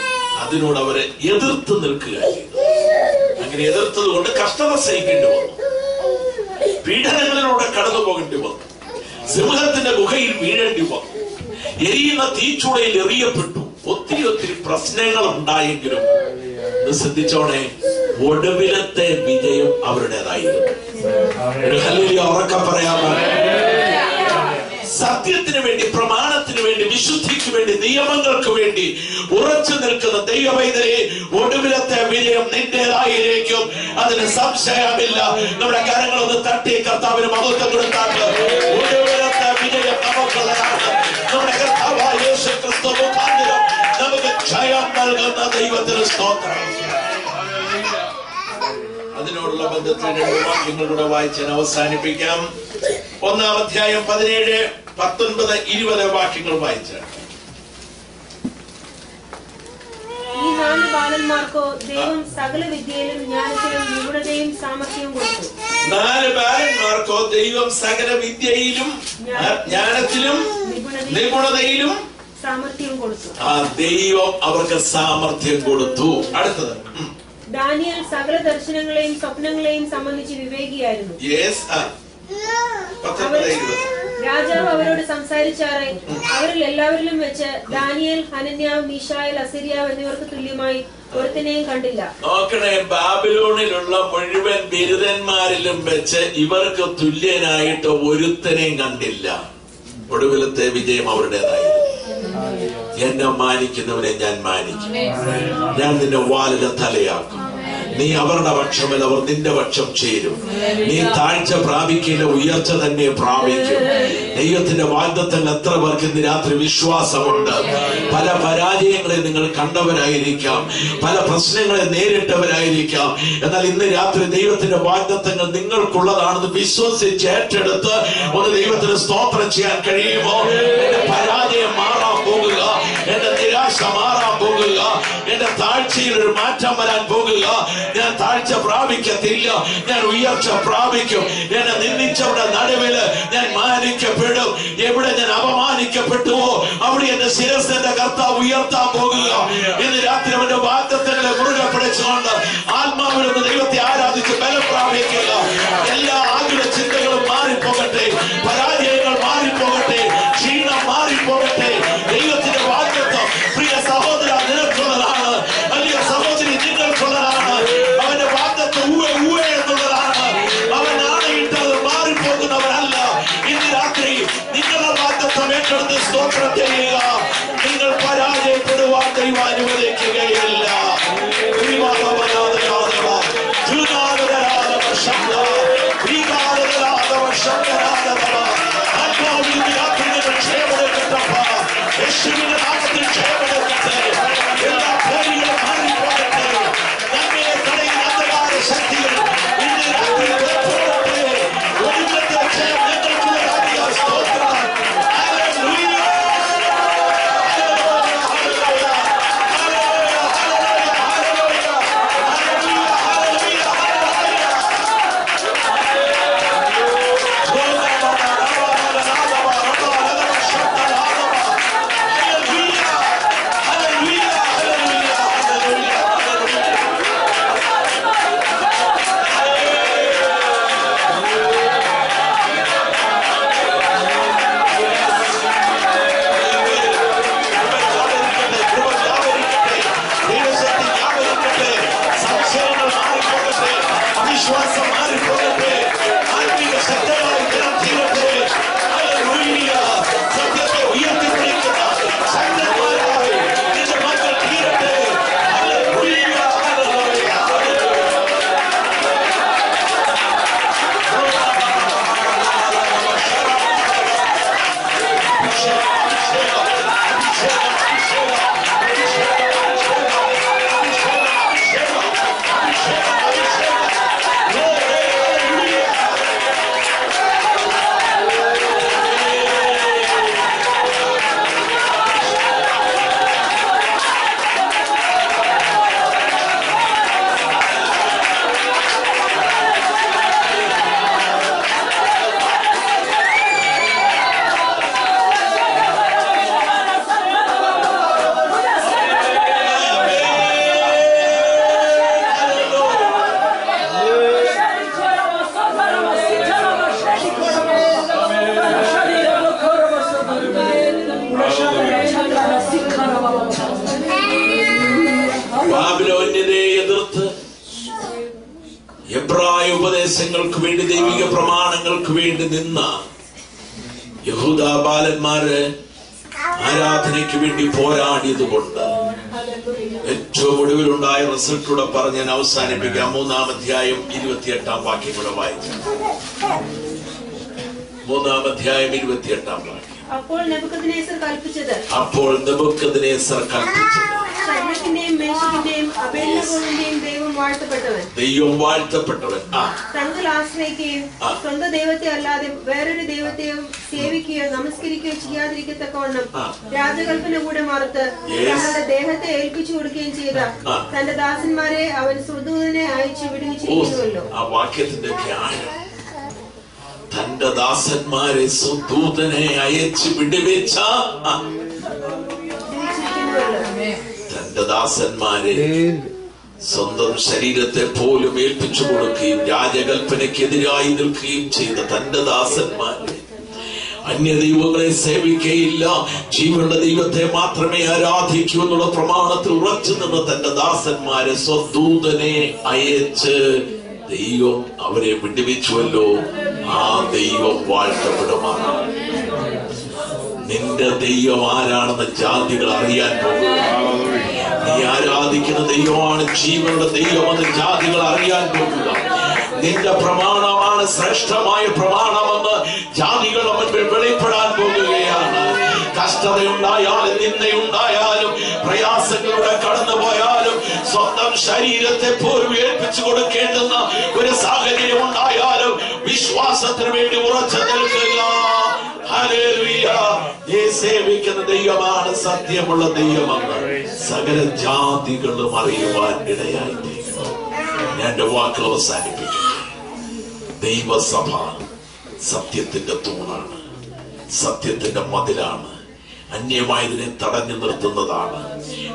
S1: അതിനോട് അവരെ എതിർത്ത് നിൽക്കുക അങ്ങനെ എതിർത്തത് കൊണ്ട് കഷ്ടത സഹിക്കേണ്ടി വന്നു. പീഡനങ്ങളിലൂടെ കടന്നു പോകേണ്ടി വന്നു. സിംഹത്തിന്റെ ഗുഹയിൽ വീഴേണ്ടി വന്നു. എരിയുന്ന തീച്ചുടയിൽ എറിയപ്പെട്ടു. ഒത്തിരി ഒത്തിരി പ്രശ്നങ്ങൾ ഉണ്ടായെങ്കിലും ശ്രദ്ധിച്ചോടെ ഒടുവിലത്തെ വിജയം അവരുടേതായിരുന്നു. ഉറക്കം പറയാമോ? സത്യത്തിന് വേണ്ടി പ്രമാണത്തിന് വേണ്ടി വിശുദ്ധിക്ക് വേണ്ടി നിയമങ്ങൾക്ക് വേണ്ടി ഉറച്ചു നിൽക്കുന്ന ദൈവവൈദ്യരെ ഒടുവിലത്തെ വിജയം നിന്റേതായിരിക്കും. അതിന് സംശയമില്ല. നമ്മുടെ കരങ്ങളൊന്ന് തട്ടി കർത്താവിന് മഹത്വം കൊടുത്താൽ അതിനോടുള്ള ബന്ധത്തിൽ നിങ്ങളുടെ വായിച്ചാൻ അവസാനിപ്പിക്കാം. ഒന്നാം അധ്യായം പതിനേഴ് പത്തൊൻപത് ഇരുപത് വാക്യങ്ങൾ വായിച്ചാണ്
S3: ഈ നാല് ബാലന്മാർക്കോ ദൈവം സകല വിദ്യയിലും ജ്ഞാനത്തിലും നിപുണതയും സാമർഥ്യവും കൊടുത്തു.
S1: നാല് ബാലന്മാർക്കോ ദൈവം സകല വിദ്യയിലും ജ്ഞാനത്തിലും നിപുണതയിലും
S3: സാമർഥ്യം കൊടുത്തു.
S1: ആ ദൈവം അവർക്ക് സാമർഥ്യം കൊടുത്തു. അടുത്തത്.
S3: ദാനിയൽ സകല ദർശനങ്ങളെയും സ്വപ്നങ്ങളെയും സംബന്ധിച്ച് വിവേകിയായിരുന്നു.
S1: യെസ്
S3: രാജാവ് അവരോട് സംസാരിച്ചാറെ. അവരിൽ എല്ലാവരിലും വെച്ച് ദാനിയൽ ഹനന്യാവ് മീഷായൽ അസിരിയാവ് എന്നിവർക്ക് തുല്യമായി ഒരുത്തിനെയും കണ്ടില്ല.
S1: നോക്കണേ ബാബിലോണിലുള്ള മുഴുവൻ ബിരുദന്മാരിലും വെച്ച് ഇവർക്ക് തുല്യനായിട്ട് ഒരുത്തനെയും കണ്ടില്ല. ഒടുവിലത്തെ വിജയം അവരുടേതായി. എന്നെ മാനിക്കുന്നവനെ ഞാൻ മാനിക്കും. ഞാൻ നിന്റെ വാലിലെ തലയാക്കും. നീ അവരുടെ പക്ഷമല്ല അവർ നിന്റെ പക്ഷം ചേരും. നീ താഴ്ച പ്രാപിക്കില്ല ഉയർച്ച തന്നെ പ്രാപിക്കും. ദൈവത്തിന്റെ വാഗ്ദത്തങ്ങൾ എത്ര പേർക്ക് ഇന്ന് രാത്രി വിശ്വാസമുണ്ട്. പല പരാജയങ്ങളെ നിങ്ങൾ കണ്ടവരായിരിക്കാം. പല പ്രശ്നങ്ങളെ നേരിട്ടവരായിരിക്കാം. എന്നാൽ ഇന്ന് രാത്രി ദൈവത്തിന്റെ വാഗ്ദത്തങ്ങൾ നിങ്ങൾക്കുള്ളതാണെന്ന് വിശ്വസിച്ച് ഏറ്റെടുത്ത് ഒന്ന് ദൈവത്തിന് സ്തോത്രം ചെയ്യാൻ കഴിയുമോ? എന്റെ പരാജയം മാറാൻ പോകുക. എന്റെ നിരാശ മാറാൻ പോകുക. എന്റെ താഴ്ചയിൽ ഒരു മാറ്റം വരാൻ പോകുക. ഞാൻ താഴ്ച പ്രാപിക്കത്തില്ല. ഞാൻ ഉയർച്ച പ്രാപിക്കും. എന്നെ നിന്ദിച്ചവരുടെ നടുവിൽ ഞാൻ മാനിക്കപ്പെടും. എവിടെ ഞാൻ അപമാനിക്കപ്പെട്ടുവോ അവിടെ എന്റെ ശിരസ് എന്റെ കർത്താവ് ഉയർത്താൻ പോകുക. ഇന്ന് രാത്രി അവന്റെ വാഗ്ദത്തങ്ങളെ മുറുകെ പിടിച്ചുകൊണ്ട് അവസാനിപ്പിക്കാം മൂന്നാം അധ്യായം ഇരുപത്തിയെട്ടാം വാക്യം കൂടെ വായിക്കാം. മൂന്നാം അധ്യായം ഇരുപത്തിയെട്ടാം വാക്യം.
S3: അപ്പോൾ നെബുക്കദ്നേസർ കൽപ്പിച്ചത്
S1: അപ്പോൾ നെബുക്കദ്നേസർ കൽപ്പിച്ചത്.
S3: ശരണത്തിന്റെയും മേശത്തിന്റെയും അഭേദനകോണിന്റെയും ദൈവം വാഴ്ത്തപ്പെട്ടവൻ.
S1: ദൈവം വാഴ്ത്തപ്പെട്ടവൻ.
S3: തങ്ങൾ ആശ്രയിക്കുകയും. സ്വന്തം ദൈവത്തെ അല്ലാതെ വേറൊരു ദൈവത്തെയും സേവിക്കുകയോ നമസ്കരിക്കുകയോ ചെയ്യാതിരിക്കത്തക്കവണ്ണം രാജകൽപ്പന കൂടെ മറുത്ത് തങ്ങളുടെ ദേഹത്തെ ഏൽപ്പിച്ചു കൊടുക്കുകയും ചെയ്ത തന്റെ ദാസന്മാരെ അവൻ സുദൂതനെ അയച്ചു വിടുവിച്ചിരിക്കുന്നുവല്ലോ
S1: ആ വാക്യത്തിന്റെ ധ്യാനം. തന്റെ ദാസന്മാരെ സുദൂതനെ അയച്ചു വിടുവിച്ച തന്റെ ദാസന്മാരെ സ്വന്തം ശരീരത്തെ പോലും ഏൽപ്പിച്ചു കൊടുക്കുകയും രാജകൽപ്പനയ്ക്കെതിരായി നിൽക്കുകയും ചെയ്ത തന്റെ ദാസന്മാരെ. അന്യ ദൈവങ്ങളെ സേവിക്കയില്ല. ജീവനുള്ള ദൈവത്തെ മാത്രമേ ആരാധിക്കൂ എന്നുള്ള പ്രമാണത്തിൽ ഉറച്ചു നിന്ന തന്റെ ദാസന്മാരെ സ്വദൂതനെ അയച്ച് ദൈവം അവരെ വിടുവിച്ചുവല്ലോ. ആ ദൈവം വാഴ്ത്തപ്പെടുമാണ് നിന്റെ ദൈവം ആരാണെന്ന് ജാതികൾ അറിയാൻ പോകുന്നു. നീ ആരാധിക്കുന്ന ദൈവമാണ് ജീവനുള്ള ദൈവമെന്ന് ജാതികൾ അറിയാൻ പോകുക. നിന്റെ പ്രമാണമാണ് ശ്രേഷ്ഠമായ പ്രമാണമെന്ന് ജാതികൾ മുൻപിൽ വെളിപ്പെടാൻ പോകുകയാണ്. കഷ്ടതയുണ്ടായാലും നിന്നയുണ്ടായാലും പ്രയാസങ്ങളുടെ കടന്നുപോയാലും സ്വന്തം ശരീരത്തെ പോലും ഏൽപ്പിച്ചു കൊടുക്കേണ്ടുന്ന ഒരു സാഹചര്യം ഉണ്ടായാലും വിശ്വാസത്തിന് വേണ്ടി ഉറച്ചു നിൽക്കുക. സേവിക്കുന്ന ദൈവമാണ് സത്യമുള്ള ദൈവമെന്ന് സകല ജാതികളും അറിയുവാൻ ഇടയായി. ഞാൻ എന്റെ വാക്കുകൾ അവസാനിപ്പിക്കുന്നു ദൈവസഭ സത്യത്തിന്റെ തൂണാണ് സത്യത്തിന്റെ മതിലാണ് അന്യമായതിനെ തടഞ്ഞു നിർത്തുന്നതാണ്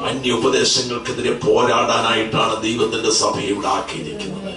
S1: അന്യ ഉപദേശങ്ങൾക്കെതിരെ പോരാടാനായിട്ടാണ് ദൈവത്തിന്റെ സഭ ഇവിടെ ആക്കിയിരിക്കുന്നത്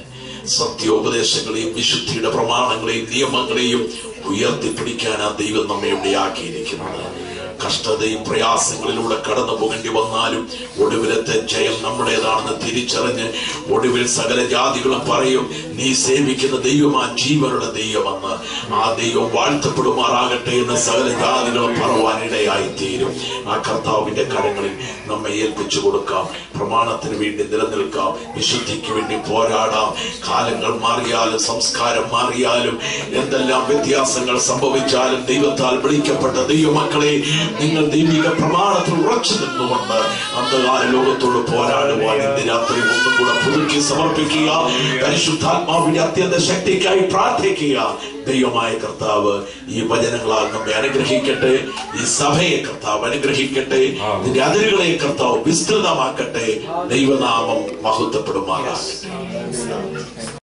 S1: സത്യോപദേശങ്ങളെയും വിശുദ്ധിയുടെ പ്രമാണങ്ങളെയും നിയമങ്ങളെയും ഉയർത്തിപ്പിടിക്കാനാ ദൈവം നമ്മെ ഇവിടെ ആക്കിയിരിക്കുന്നത്. കഷ്ടതയും പ്രയാസങ്ങളിലൂടെ കടന്നു പോകേണ്ടി വന്നാലും ഒടുവിലത്തെ ജയം നമ്മുടേതാണെന്ന് തിരിച്ചറിഞ്ഞ് ഒടുവിൽ സകല ജാതികളും പറയും നീ സേവിക്കുന്ന ദൈവമാ ജീവനുള്ള ദൈവമെന്ന്. ആ ദൈവം വാഴ്ത്തപ്പെടുമാറാകട്ടെ എന്ന് സകല ജാതികളും പറവാനിടയായി തീരും ആ കർത്താവിന്റെ കരങ്ങളിൽ നമ്മെ ഏൽപ്പിച്ചു കൊടുക്കാം. പ്രമാണത്തിന് വേണ്ടി നിലനിൽക്കാം. വിശുദ്ധിക്ക് വേണ്ടി പോരാടാം. കാലങ്ങൾ മാറിയാലും സംസ്കാരം മാറിയാലും എന്തെല്ലാം വ്യത്യാസങ്ങൾ സംഭവിച്ചാലും ദൈവത്താൽ വിളിക്കപ്പെട്ട ദൈവമക്കളെ നിങ്ങൾ ദൈവിക പ്രമാണത്തിൽ ഉറച്ചു നിന്നുകൊണ്ട് അന്ധകാര ലോകത്തോട് പോരാടുവാൻ ഇന്ന് രാത്രി ഒന്നും കൂടെ പുതുക്കി സമർപ്പിക്കുക. പരിശുദ്ധാത്മാവിന്റെ അത്യന്ത ശക്തിക്കായി പ്രാർത്ഥിക്കുക. ദൈവമായ കർത്താവ് ഈ വചനങ്ങളാൽ നമ്മെ അനുഗ്രഹിക്കട്ടെ. ഈ സഭയെ കർത്താവ് അനുഗ്രഹിക്കട്ടെ. ഇതിന്റെ അതിരുകളെ കർത്താവ് വിസ്തൃതമാക്കട്ടെ. ദൈവനാമം മഹത്വപ്പെടുമാറാകട്ടെ.